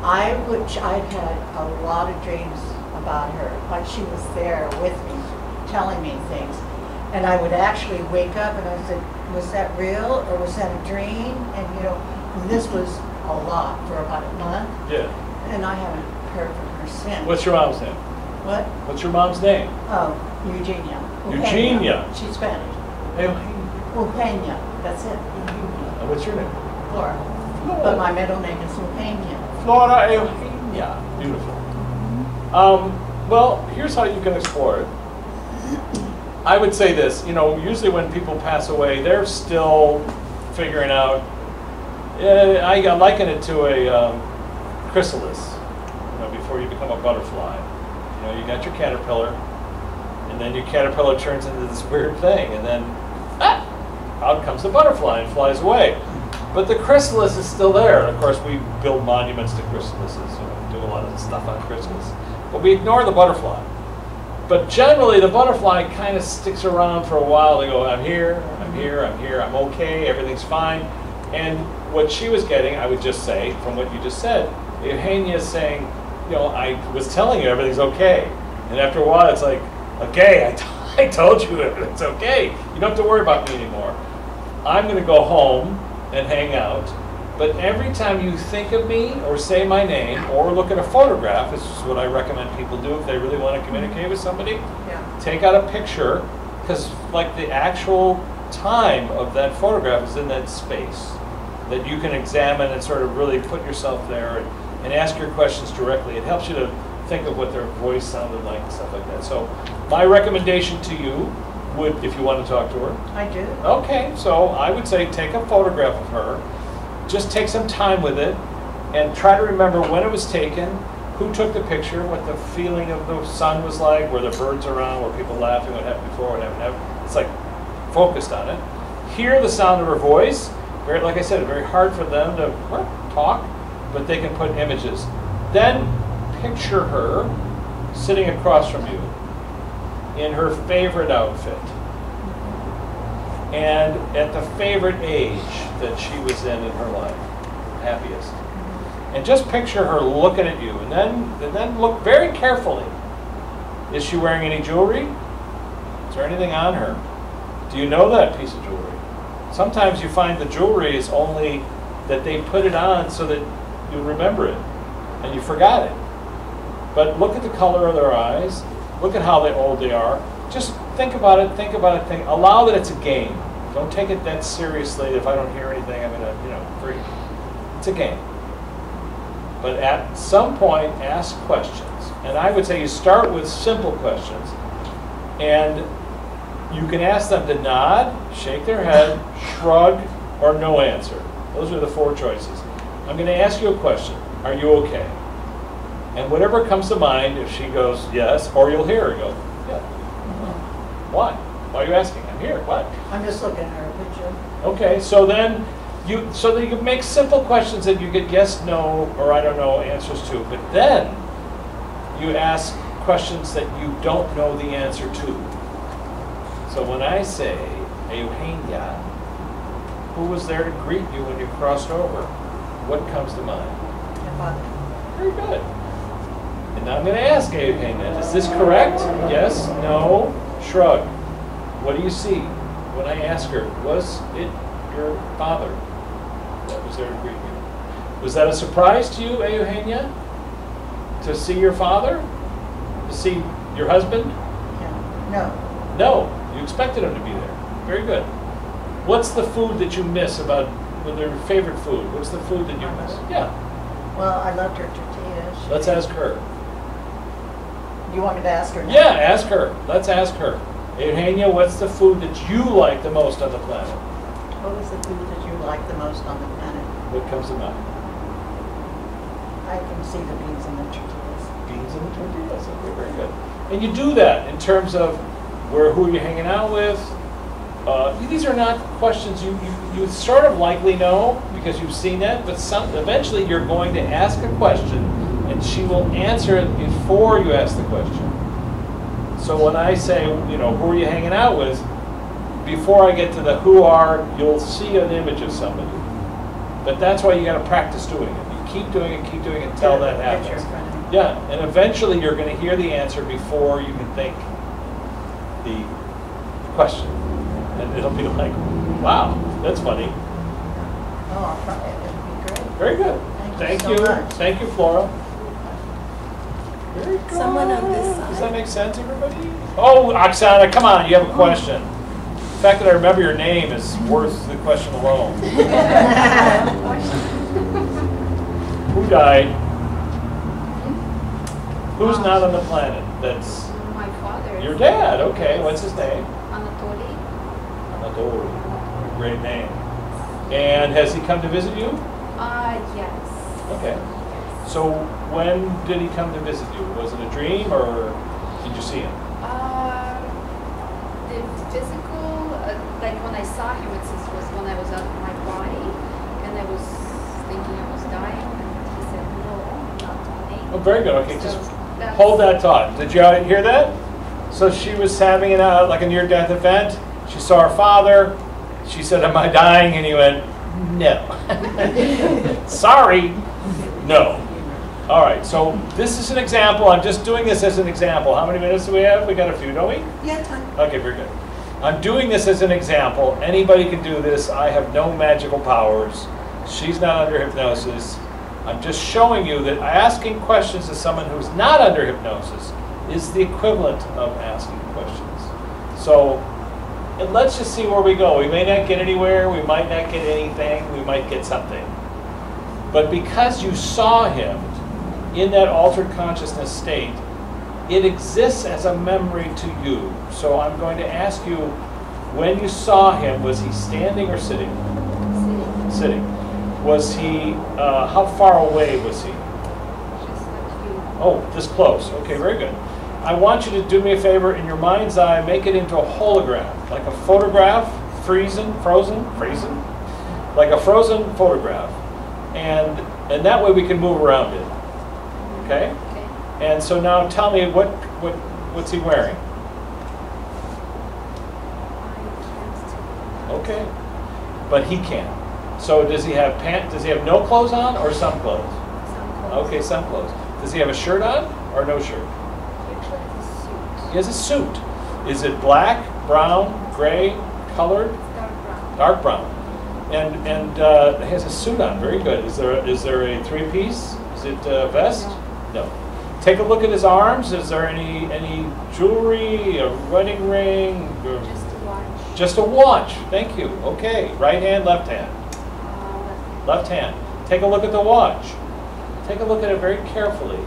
F: I would, I'd had a lot of dreams about her, like she was there with me, telling me things. And I would actually wake up and I said, was that real or was that a dream? And you know, this was a lot for about a month,
A: Yeah.
F: and I haven't heard from her since.
A: What's your mom's name?
F: What?
A: What's your mom's name?
F: Oh, Eugenia.
A: Eugenia.
F: She's Spanish. Eugenia, Eugenia. that's it, Eugenia.
A: And what's your name?
F: Flora. But my middle name is Eugenia.
A: Flora Eugenia. Beautiful. Um, well, here's how you can explore it. I would say this, you know, usually when people pass away, they're still figuring out. I I liken it to a um, chrysalis, you know, before you become a butterfly. You know, you got your caterpillar, and then your caterpillar turns into this weird thing, and then ah, out comes the butterfly and flies away. But the chrysalis is still there. And of course, we build monuments to chrysalises, you know, do a lot of stuff on chrysalis. But we ignore the butterfly. But generally, the butterfly kind of sticks around for a while. They go, I'm here, I'm here, I'm here, I'm okay, everything's fine. And what she was getting, I would just say, from what you just said, Eugenia is saying, you know, I was telling you everything's okay. And after a while, it's like, okay, I, <laughs> I told you everything's okay. You don't have to worry about me anymore. I'm going to go home and hang out. But every time you think of me or say my name or look at a photograph, this is what I recommend people do if they really want to communicate with somebody,
F: Yeah.
A: take out a picture because like the actual time of that photograph is in that space that you can examine and sort of really put yourself there and, and ask your questions directly. It helps you to think of what their voice sounded like and stuff like that. So my recommendation to you would, if you want to talk to her,
F: I do.
A: Okay, so I would say take a photograph of her, just take some time with it, and try to remember when it was taken, who took the picture, what the feeling of the sun was like, were the birds around, were people laughing, what happened before, what happened after. It's like focused on it. Hear the sound of her voice. Very, like I said, very hard for them to what, talk, but they can put images. Then picture her sitting across from you in her favorite outfit and at the favorite age that she was in in her life, happiest. And just picture her looking at you, and then and then look very carefully. Is she wearing any jewelry? Is there anything on her? Do you know that piece of jewelry? Sometimes you find the jewelry is only that they put it on so that you remember it, and you forgot it. But look at the color of their eyes. Look at how they old they are. Just think about it. Think about it. Think. Allow that it's a game. Don't take it that seriously. If I don't hear anything, I'm gonna, you know, freak. It's a game. But at some point, ask questions. And I would say you start with simple questions, and you can ask them to nod, shake their head, shrug, or no answer. Those are the four choices. I'm going to ask you a question. Are you okay? And whatever comes to mind, if she goes yes, or you'll hear her go. Why? Why are you asking? I'm here. What?
F: I'm just looking at her picture.
A: Okay, so then you so that you can make simple questions that you get yes, no, or I don't know answers to. But then you ask questions that you don't know the answer to. So when I say Eugenia, who was there to greet you when you crossed over? What comes to mind?
F: My father.
A: Very good. And now I'm going to ask Eugenia, is this correct? Yes? No? Shrug. What do you see? When I ask her, was it your father that was there to greet you? Was that a surprise to you, Eugenia? To see your father? To see your husband?
F: Yeah. No,
A: No, you expected him to be there. Very good. What's the food that you miss about, with their favorite food? What's the food that you miss? Yeah,
F: well, I loved her tortillas.
A: let's ask her.
F: You want me to ask her now?
A: Yeah, ask her. Let's ask her. Eugenia, what's the food that you like the most on the planet?
F: What is the food that you like the most on the planet?
A: What comes to mind?
F: I can see the beans and the tortillas.
A: Beans and tortillas. Okay, very good. And you do that in terms of where, who are you're hanging out with. Uh, these are not questions you, you, you sort of likely know because you've seen that, but some, eventually you're going to ask a question and she will answer it before you ask the question. So when I say, you know, who are you hanging out with, before I get to the who are, you'll see an image of somebody. But that's why you got to practice doing it. You keep doing it, keep doing it until that happens.
F: front of me.
A: Yeah, and eventually you're going to hear the answer before you can think the question. And it'll be like, wow, that's funny.
F: Oh, I'll try it, it'd be great.
A: Very good.
F: Thank
A: Thank
F: you
A: you.
F: so much.
A: Thank you, Flora. Very good.
C: Someone on this
A: Does that make sense, everybody? Oh, Oksana, come on, you have a question. The fact that I remember your name is worth the question alone. <laughs> Who died? Who's not on the planet? That's
B: My father.
A: your dad. Okay, what's his name?
B: Anatoly.
A: Anatoly. A great name. And has he come to visit you?
B: Uh, yes.
A: Okay. So when did he come to visit you? Was it a dream or did you see him?
B: Uh, the physical, uh, like when I saw him, it was was when I was out of my body, and I was thinking I was dying, and he said, no, I'm not dying.
A: Oh, very good. Okay, just
B: So that's-
A: hold that thought. Did you hear that? So she was having an, uh, like a near-death event. She saw her father. She said, "Am I dying?" And he went, "No." <laughs> Sorry, no. All right. So this is an example. I'm just doing this as an example. How many minutes do we have? We got a few, don't we?
C: Yeah, time.
A: Okay, very good. I'm doing this as an example. Anybody can do this. I have no magical powers. She's not under hypnosis. I'm just showing you that asking questions to someone who's not under hypnosis is the equivalent of asking questions. So, and let's just see where we go. We may not get anywhere, we might not get anything, we might get something. But because you saw him in that altered consciousness state, it exists as a memory to you. So I'm going to ask you, when you saw him, was he standing or sitting?
B: Sitting
A: Sitting. Was he, uh, how far away was he?
B: just like you.
A: Oh, this close. Okay, very good. I want you to do me a favor, in your mind's eye, make it into a hologram, like a photograph, freezing, frozen, freezing, like a frozen photograph. And, and that way we can move around it. Okay?
B: Okay.
A: And so now tell me, what, what, what's he wearing? Okay. But he can. So does he have pant, does he have no clothes on or some clothes?
B: Some clothes.
A: Okay, some clothes. Does he have a shirt on or no shirt?
B: He has a suit.
A: He has a suit. Is it black, brown, gray, colored?
B: Dark brown.
A: Dark brown. And, and uh, he has a suit on, very good. Is there, is there a three-piece? Is it a vest? No. Take a look at his arms. Is there any, any jewelry, a wedding ring?
B: Just a watch.
A: Just a watch, thank you. Okay, right hand, left hand.
B: Uh,
A: Left hand. Take a look at the watch. Take a look at it very carefully.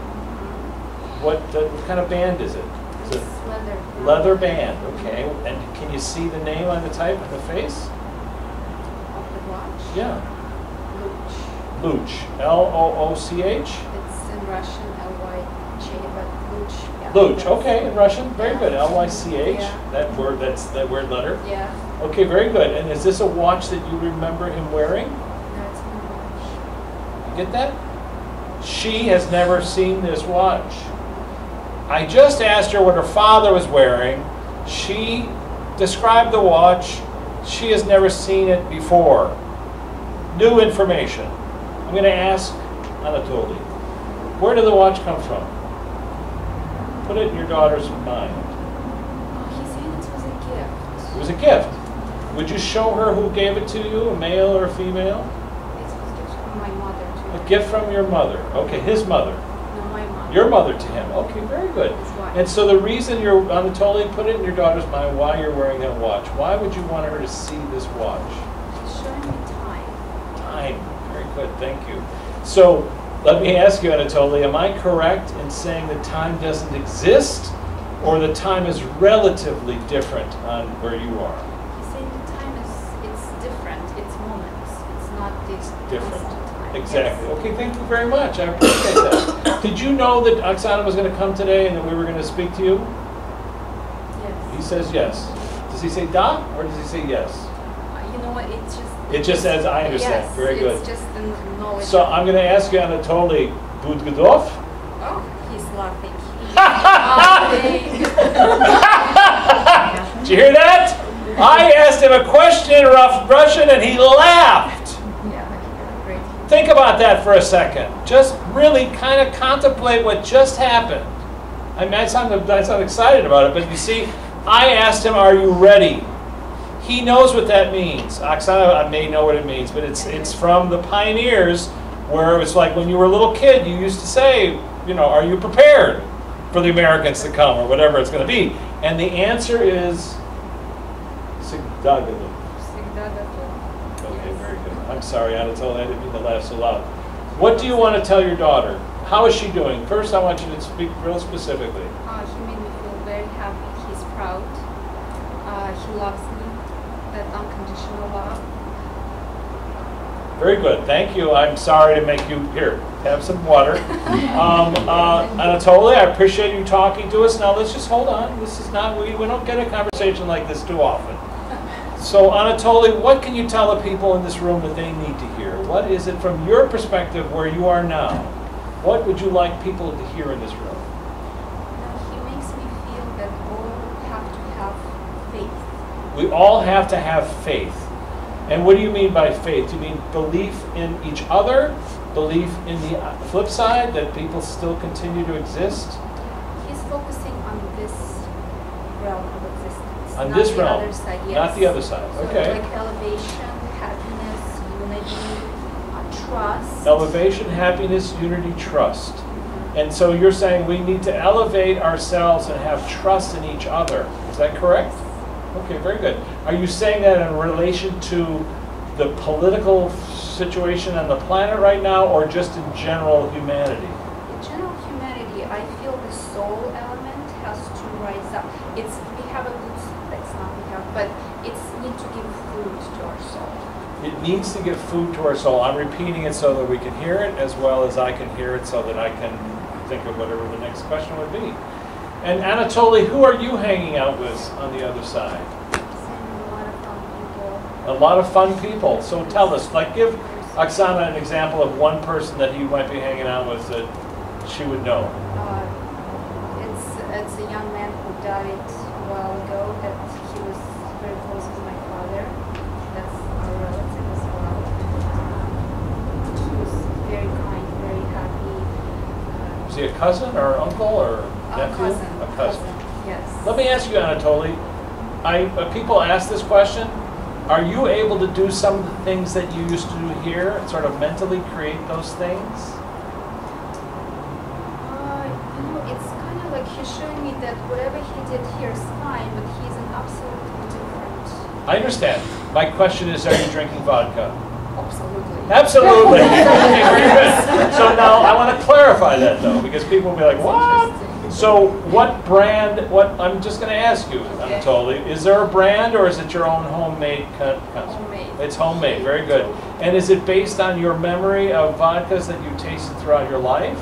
A: What, uh, what kind of band is it? Is it
B: leather.
A: leather band? Okay. And can you see the name on the type on the face?
B: Of the watch.
A: Yeah.
B: Luch.
A: Luch. L O O C H.
B: Russian, L-Y-Ch, but Luch. yeah,
A: Luch. Okay, in Russian. Very good. L Y C H.
B: Yeah.
A: That word. That's that word letter.
B: Yeah,
A: Okay, very good. And is this a watch that you remember him wearing?
B: that's my watch.
A: You get that? She has never seen this watch. I just asked her what her father was wearing. She described the watch. She has never seen it before. New information. I'm going to ask Anatoly, where did the watch come from? put it in your daughter's mind?
B: Oh, he said it was a gift.
A: It was a gift. Would you show her who gave it to you, a male or a female?
B: It was a gift from my mother to
A: A gift from your mother. Okay, his mother.
B: No, my mom.
A: Your mother to him. Okay, very good. And so the reason you're on the Anatoly put it in your daughter's mind why you're wearing that watch. Why would you want her to see this watch?
B: Showing me time.
A: Time. Very good. Thank you. So let me ask you, Anatoly, am I correct in saying that time doesn't exist, or the time is relatively different on where you are?
B: Said the time is it's different. It's moments. It's not this
A: Different. Exactly.
B: Yes.
A: Okay, thank you very much. I appreciate that. <coughs> Did you know that Oksana was going to come today and that we were going to speak to you?
B: Yes.
A: He says yes. Does he say da or does he say yes?
B: You know what? It just.
A: It just says, "I understand."
B: Yes,
A: Very good.
B: It's just the knowledge.
A: So I'm going to ask you, Anatoly Budgodov.
B: Oh, he's laughing. <laughs> He's laughing.
A: Did you hear that? I asked him a question in rough Russian and he laughed.
B: yeah.
A: Think about that for a second. Just really kind of contemplate what just happened. I mean, I sound, I sound excited about it, but you see, I asked him, Are you ready? He knows what that means. Oksana may know what it means, but it's it's from the pioneers where it was like when you were a little kid, you used to say, you know, are you prepared for the Americans to come or whatever it's going to be? And the answer is Sigdagalu. Okay, very good. I'm sorry, Anatole. I didn't mean to laugh so loud. What do you want to tell your daughter? How is she doing? First, I want you to speak real specifically.
B: Uh, he made me feel very happy. He's proud. Uh, he loves me. That unconditional love.
A: Very good, thank you. I'm sorry to make you, here, have some water. <laughs> Um, uh, Anatoly, I appreciate you talking to us. Now, let's just hold on. This is not, we, we don't get a conversation like this too often. So, Anatoly, what can you tell the people in this room that they need to hear? What is it from your perspective where you are now? What would you like people to hear in this room?
B: Now, he makes me feel that all have to have faith.
A: We all have to have faith. And what do you mean by faith? Do you mean belief in each other? Belief in the uh, flip side, that people still continue to exist?
B: He's focusing on this realm of existence.
A: On
B: not
A: this
B: the
A: realm,
B: Other side, yes.
A: not the other side.
B: So
A: Okay.
B: Like elevation, happiness, unity, uh, trust.
A: Elevation, happiness, unity, trust. And so you're saying we need to elevate ourselves and have trust in each other. Is that correct? Okay, very good. Are you saying that in relation to the political situation on the planet right now or just in general humanity?
B: In general humanity, I feel the soul element has to rise up. It's we have a good, that's not we have, but it's need to give food to our soul.
A: It needs to give food to our soul. I'm repeating it so that we can hear it as well as I can hear it so that I can think of whatever the next question would be. And Anatoly, who are you hanging out with on the other side?
B: A lot of fun people.
A: A lot of fun people. So tell us, like give Oksana an example of one person that you might be hanging out with that she would know.
B: Uh, it's it's a young man who died a while ago. That he was very close to my father. That's our relative as well. He was very kind, very happy. Uh,
A: Is he a cousin or uncle or nephew?
B: cousin.
A: A cousin.
B: Yes.
A: Let me ask you, Anatoly. I, uh, people ask this question. Are you able to do some of the things that you used to do here, and sort of mentally create those things?
B: Uh, you know, it's kind of like he's showing me that whatever he did here is fine, but he's an absolutely different.
A: I understand. My question is, are you drinking vodka?
B: Absolutely.
A: Absolutely. Okay. <laughs> <laughs> So now I want to clarify that though, because people will be like, what? So what brand, what, I'm just going to ask you. Anatoly, is there a brand or is it your own homemade?
B: Homemade.
A: It's homemade, very good. And is it based on your memory of vodkas that you tasted throughout your life?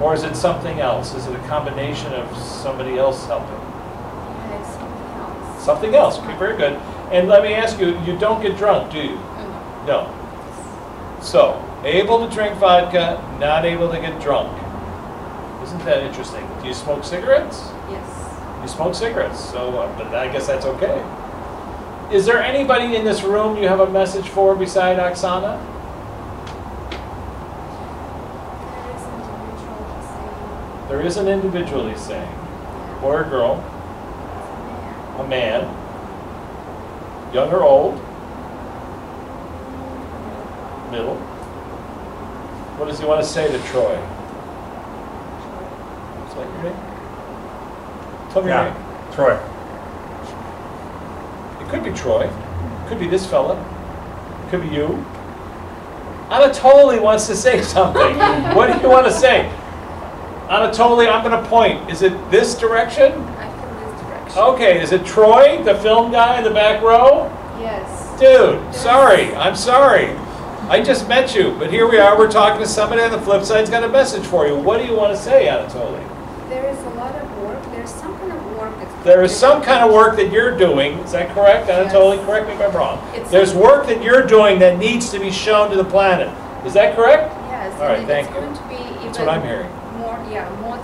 A: Or is it something else? Is it a combination of somebody else helping?
B: Yeah, it's something else.
A: Something else, okay, very good. And let me ask you, you don't get drunk, do you?
B: Mm.
A: No. So, able to drink vodka, not able to get drunk. Isn't that interesting? Do you smoke cigarettes?
B: Yes.
A: You smoke cigarettes, so uh, but I guess that's okay. Is there anybody in this room you have a message for beside Oksana?
B: There is individual he's saying
A: There is an individual, he's saying. Boy or girl, a man, young or old, middle. What does he want to say to Troy? Is that your name? Tell me your name.
G: Yeah, Troy.
A: It could be Troy. It Could be this fella. It Could be you. Anatoly wants to say <laughs> something. what do you want to say? Anatoly, I'm going to point. Is it this direction?
B: I feel this direction.
A: Okay, is it Troy, the film guy in the back row?
B: Yes.
A: Dude, sorry, I'm sorry. I just met you, but here we are, we're talking to somebody on the flip side's got a message for you. What do you want to say, Anatoly?
B: There is a lot of work, there's some kind of work that's.
A: There is some kind of work that you're doing, is that correct, Anatoly? Correct me if I'm wrong.
B: It's-
A: There's work that you're doing that needs to be shown to the planet. Is that correct?
B: Yes,
A: All right,
B: and
A: thank
B: it's
A: you.
B: going to be even.
A: That's what I'm hearing.
B: More, yeah, more,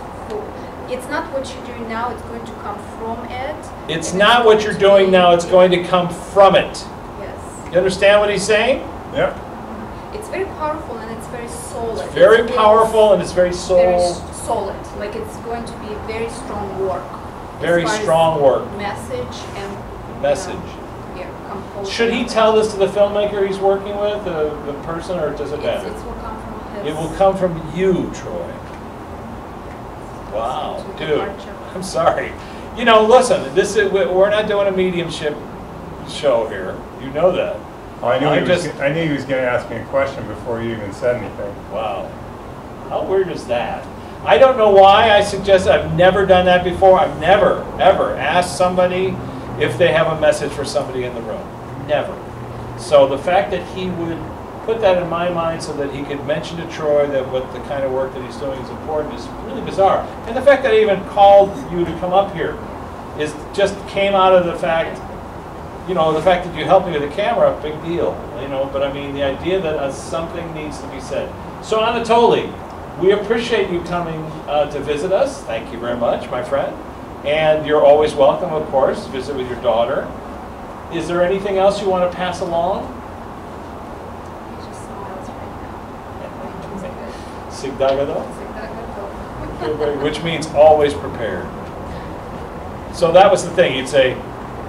B: it's not what you're doing now, it's going to come from it.
A: It's
B: and
A: not what you're doing now, it's going to come from it.
B: Yes.
A: You understand what he's saying?
G: Yep. Mm-hmm.
B: It's very powerful and it's very solid.
A: It's very
B: It's-
A: powerful and it's very solid.
B: Very solid, like it's going to be very strong work. As
A: very strong work,
B: Message and. you know,
A: message.
B: Um, yeah, composure.
A: Should he tell this to the filmmaker he's working with, the, the person, or does it
B: It's,
A: matter?
B: it will come from his.
A: It will come from you, Troy. Wow, dude. I'm sorry. You know, listen, this is, we- we're not doing a mediumship show here. You know that.
G: Well, I knew
A: I
G: he was, I knew he was gonna ask me a question before you even said anything.
A: Wow. How weird is that? I don't know why I suggest, I've never done that before. I've never, ever asked somebody if they have a message for somebody in the room. Never. So the fact that he would put that in my mind so that he could mention to Troy that what the kind of work that he's doing is important is really bizarre. And the fact that I even called you to come up here is, just came out of the fact, you know, the fact that you helped me with the camera, big deal, you know, but I mean, the idea that uh, something needs to be said. So Anatoly, we appreciate you coming uh, to visit us. Thank you very much, my friend. And you're always welcome, of course, visit with your daughter. Is there anything else you want to pass along?
B: He just smiles right now.
A: Sigdagado?
B: It's like that.
A: Which means always prepared. So that was the thing, you'd say,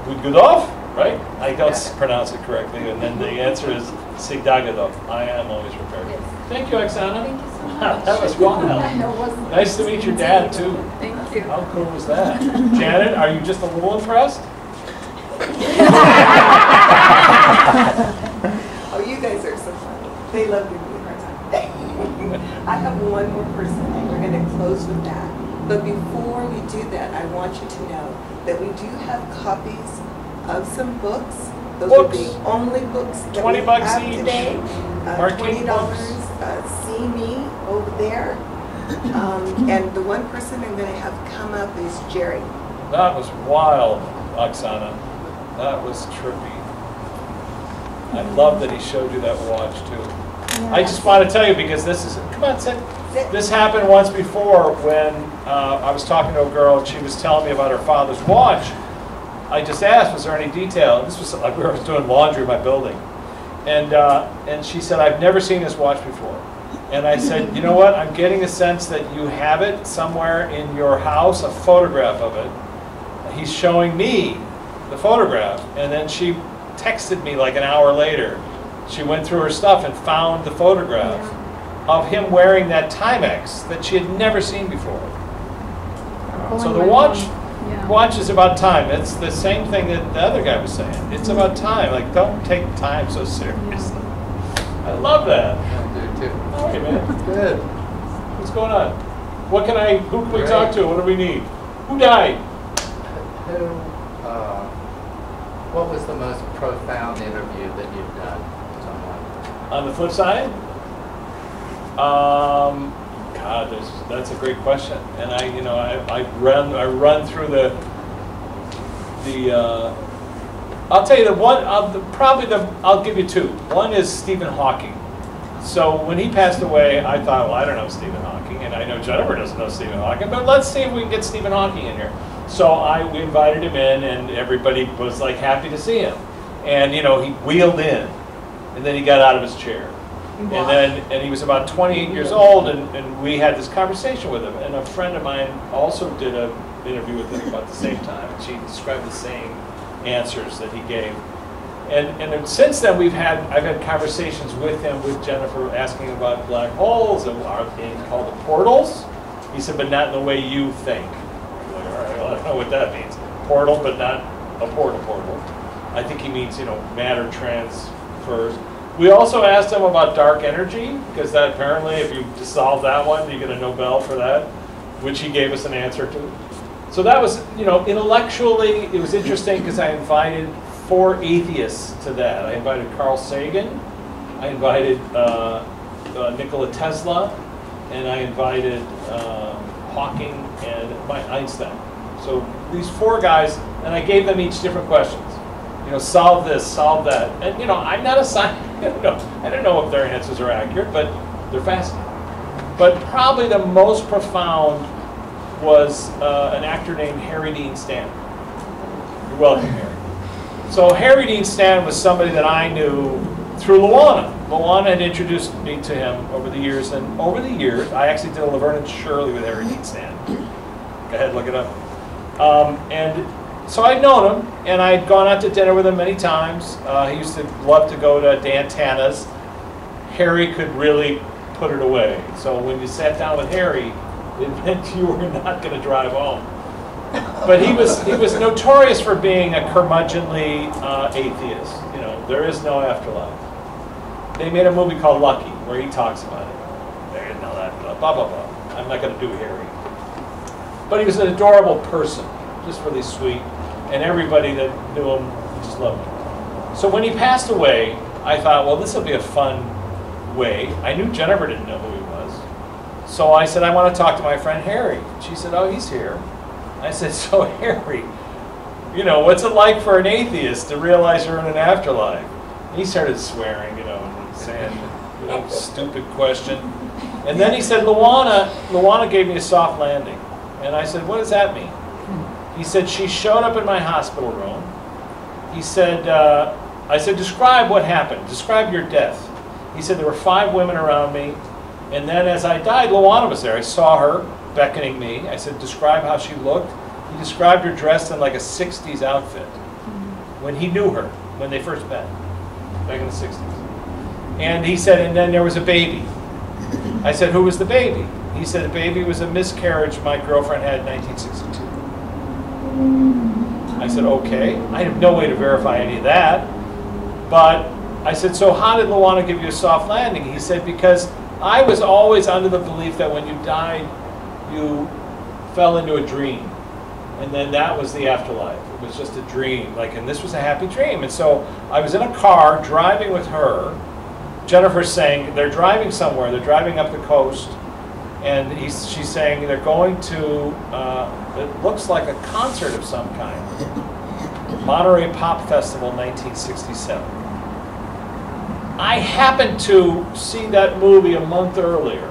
A: Gudgudov, right? I don't pronounce it correctly, and then the answer is Sigdagadov, I am always prepared. Thank you, Oksana.
B: Thank you so much.
A: That was wild.
B: I know, it was.
A: Nice to meet your dad, too.
B: Thank you.
A: How cool was that? Janet, are you just a little impressed? <laughs>
C: Oh, you guys are so funny. They love giving me a hard time. <laughs> I have one more person, and we're gonna close with that. But before we do that, I want you to know that we do have copies of some books. Those are the only books that
A: 20
C: we
A: bucks
C: have
A: each.
C: today. Uh,
A: Marquee
C: Twenty dollars,
A: books.
C: uh, see me over there. Um, and the one person I'm gonna have come up is Jerry.
A: That was wild, Oksana. That was trippy. I love that he showed you that watch, too. I just want to tell you because this is, come on, sit. This happened once before when uh, I was talking to a girl and she was telling me about her father's watch. I just asked, was there any detail? This was like we were doing laundry in my building. And, uh, and she said, I've never seen this watch before. And I said, you know what? I'm getting a sense that you have it somewhere in your house, a photograph of it. He's showing me the photograph. And then she texted me like an hour later. She went through her stuff and found the photograph of him wearing that Timex that she had never seen before. So the watch,
B: Yeah.
A: watch is about time. It's the same thing that the other guy was saying. It's about time. Like, don't take time so seriously. I love that.
H: I too.
A: All right, man.
H: Good.
A: What's going on? What can I, who can we talk to? What do we need? Who died?
H: Who, uh, what was the most profound interview that you've done with someone?
A: On the flip side? Um, God, that's, that's a great question. And I, you know, I, I run, I run through the, the, uh, I'll tell you the one, I'll, the, probably the, I'll give you two. One is Stephen Hawking. So when he passed away, I thought, well, I don't know Stephen Hawking, and I know Jennifer doesn't know Stephen Hawking, but let's see if we can get Stephen Hawking in here. So I, we invited him in, and everybody was like happy to see him. And, you know, he wheeled in, and then he got out of his chair. And then, and he was about 28 years old, and, and we had this conversation with him. And a friend of mine also did a interview with him about the same time, and she described the same answers that he gave. And, and since then, we've had, I've had conversations with him, with Jennifer, asking about black holes and are they called the portals? He said, but not in the way you think. I'm like, all right, well, I don't know what that means. Portal, but not a portal portal. I think he means, you know, matter transfers. We also asked him about dark energy, because that apparently, if you solve that one, you get a Nobel for that, which he gave us an answer to. So that was, you know, intellectually, it was interesting because I invited four atheists to that. I invited Carl Sagan, I invited uh, uh, Nikola Tesla, and I invited um, Hawking and Einstein. So these four guys, and I gave them each different questions. You know, solve this, solve that. And you know, I'm not a scientist. <laughs> You know, I don't know if their answers are accurate, but they're fascinating. But probably the most profound was uh, an actor named Harry Dean Stanton. You're welcome, Harry. So Harry Dean Stanton was somebody that I knew through Luana. Luana had introduced me to him over the years, and over the years, I actually did a Laverne and Shirley with Harry Dean Stanton. Go ahead, look it up. Um, and so I'd known him, and I'd gone out to dinner with him many times. Uh, he used to love to go to Dan Tana's. Harry could really put it away. So when you sat down with Harry, <laughs> it meant you were not going to drive home. But he was he was notorious for being a curmudgeonly uh, atheist. You know, there is no afterlife. They made a movie called Lucky where he talks about it. There is no afterlife. Blah blah blah. I'm not going to do Harry. But he was an adorable person, just really sweet, and everybody that knew him just loved him. So when he passed away, I thought, well, this will be a fun way. I knew Jennifer didn't know who he was. So I said, I want to talk to my friend Harry. She said, oh, he's here. I said, so <laughs> Harry, you know, what's it like for an atheist to realize you're in an afterlife? And he started swearing, you know, saying, you know, stupid question. And then he said, Luana, Luana gave me a soft landing. And I said, what does that mean? He said, she showed up in my hospital room. He said, uh, I said, describe what happened. Describe your death. He said, there were five women around me. And then as I died, Luana was there. I saw her beckoning me. I said, describe how she looked. He described her dressed in like a 60s outfit mm-hmm. when he knew her, when they first met, back in the 60s. And he said, and then there was a baby. I said, who was the baby? He said, the baby was a miscarriage my girlfriend had in 1962. I said, okay. I have no way to verify any of that. But I said, so how did Luana give you a soft landing? He said, because I was always under the belief that when you died, you fell into a dream. And then that was the afterlife. It was just a dream. Like, and this was a happy dream. And so I was in a car driving with her. Jennifer's saying they're driving somewhere. They're driving up the coast. And he's, she's saying they're going to, uh, it looks like a concert of some kind. Monterey Pop Festival 1967. I happened to see that movie a month earlier.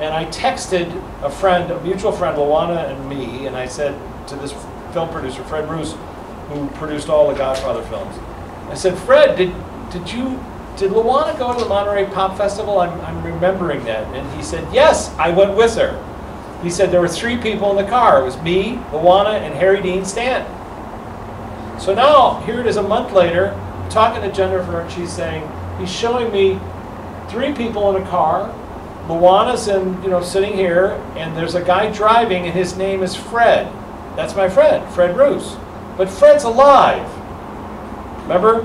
A: And I texted a friend, a mutual friend, Luana and me, and I said to this film producer, Fred Roos, who produced all the Godfather films, I said, Fred, did, did you, did Luana go to the Monterey Pop Festival? I'm, I'm remembering that. And he said, yes, I went with her. He said there were three people in the car. It was me, Luana, and Harry Dean Stanton. So now, here it is a month later, talking to Jennifer, and she's saying, he's showing me three people in a car. Luana's in, you know, sitting here, and there's a guy driving, and his name is Fred. That's my friend, Fred Roos. But Fred's alive. Remember?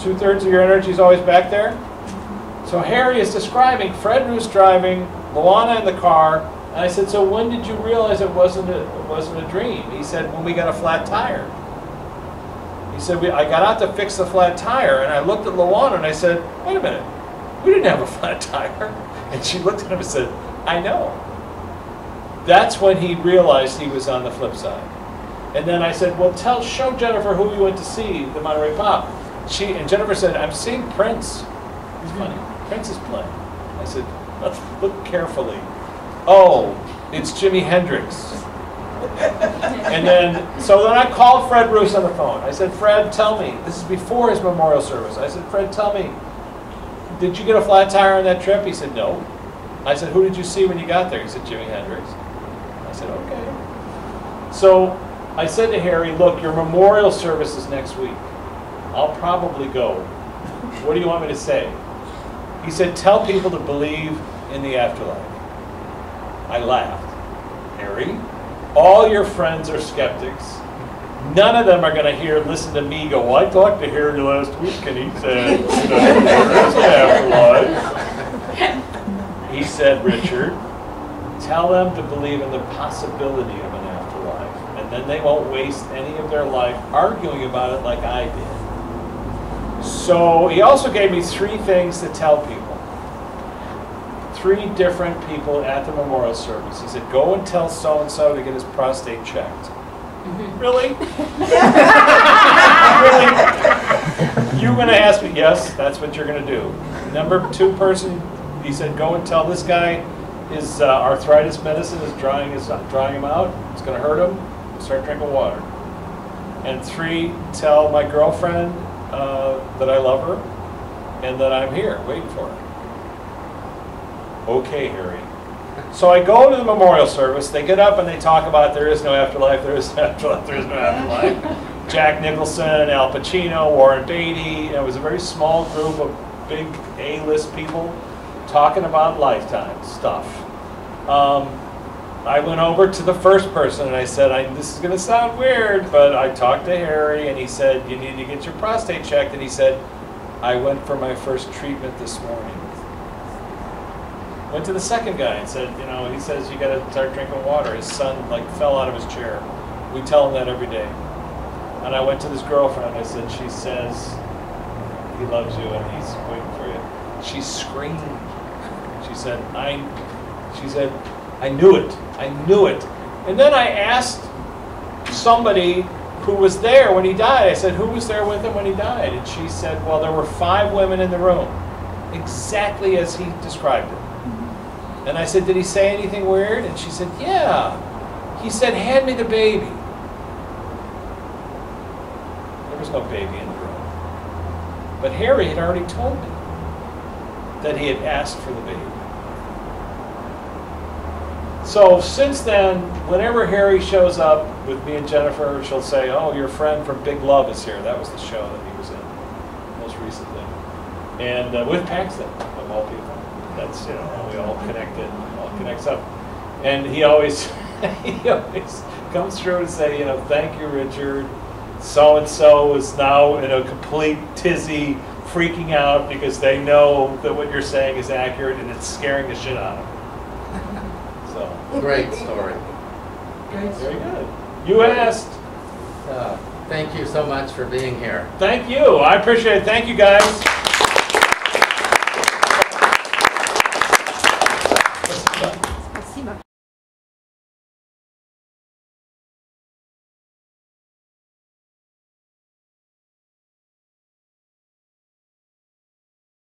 A: Two thirds of your energy is always back there. So Harry is describing Fred Roos driving, Luana in the car, and I said, "So when did you realize it wasn't a, it wasn't a dream?" He said, "When we got a flat tire." He said, I got out to fix the flat tire, and I looked at Luana and I said, wait a minute, we didn't have a flat <laughs> tire. And she looked at him and said, I know. That's when he realized he was on the flip side. And then I said, well, tell, show Jennifer who we went to see, the Monterey Pop. She, and Jennifer said, I'm seeing Prince. He's mm-hmm. funny. Prince is playing. I said, let's look carefully. Oh, it's Jimi Hendrix. <laughs> And then, so then I called Fred Roos on the phone. I said, Fred, tell me, this is before his memorial service. I said, Fred, tell me, did you get a flat tire on that trip? He said, no. I said, who did you see when you got there? He said, Jimi Hendrix. I said, okay. So I said to Harry, look, your memorial service is next week. I'll probably go. What do you want me to say? He said, tell people to believe in the afterlife. I laughed. Harry, all your friends are skeptics. None of them are going to hear, listen to me go, well, I talked to Harry last week and he said, you know, afterlife. He said, Richard, tell them to believe in the possibility of an afterlife. And then they won't waste any of their life arguing about it like I did. So he also gave me three things to tell people. Three different people at the memorial service. He said, go and tell so-and-so to get his prostate checked. Really? <laughs> really? <laughs> You gonna ask me? Yes, that's what you're gonna do. Number two person, he said, go and tell this guy his uh, arthritis medicine is drying his drying him out. It's gonna hurt him. Start drinking water. And three, tell my girlfriend uh, that I love her and that I'm here waiting for her. Okay, Harry. So I go to the memorial service. They get up and they talk about there is no afterlife, there is no <laughs> afterlife, there is no afterlife. Jack Nicholson, Al Pacino, Warren Beatty. It was a very small group of big A-list people talking about lifetime stuff. Um, I went over to the first person and I said, I, "This is going to sound weird, but I talked to Harry and he said you need to get your prostate checked." And he said, "I went for my first treatment this morning." Went to the second guy and said, you know, he says you got to start drinking water. His son like fell out of his chair. We tell him that every day. And I went to this girlfriend. I said, she says he loves you and he's waiting for you. She screamed. She said, I. She said, I knew it. I knew it. And then I asked somebody who was there when he died. I said, who was there with him when he died? And she said, well, there were five women in the room, exactly as he described it. And I said, Did he say anything weird? And she said, Yeah. He said, Hand me the baby. There was no baby in the room. But Harry had already told me that he had asked for the baby. So since then, whenever Harry shows up with me and Jennifer, she'll say, Oh, your friend from Big Love is here. That was the show that he was in most recently. And uh, with Paxton, of all people that's you know we all connected, all connects up. And he always <laughs> he always comes through and say, you know, thank you, Richard. So and so is now in a complete tizzy, freaking out because they know that what you're saying is accurate and it's scaring the shit out of them. <laughs> So
H: Great story.
A: very good. You asked.
H: Uh, Thank you so much for being here.
A: Thank you. I appreciate it. Thank you, guys.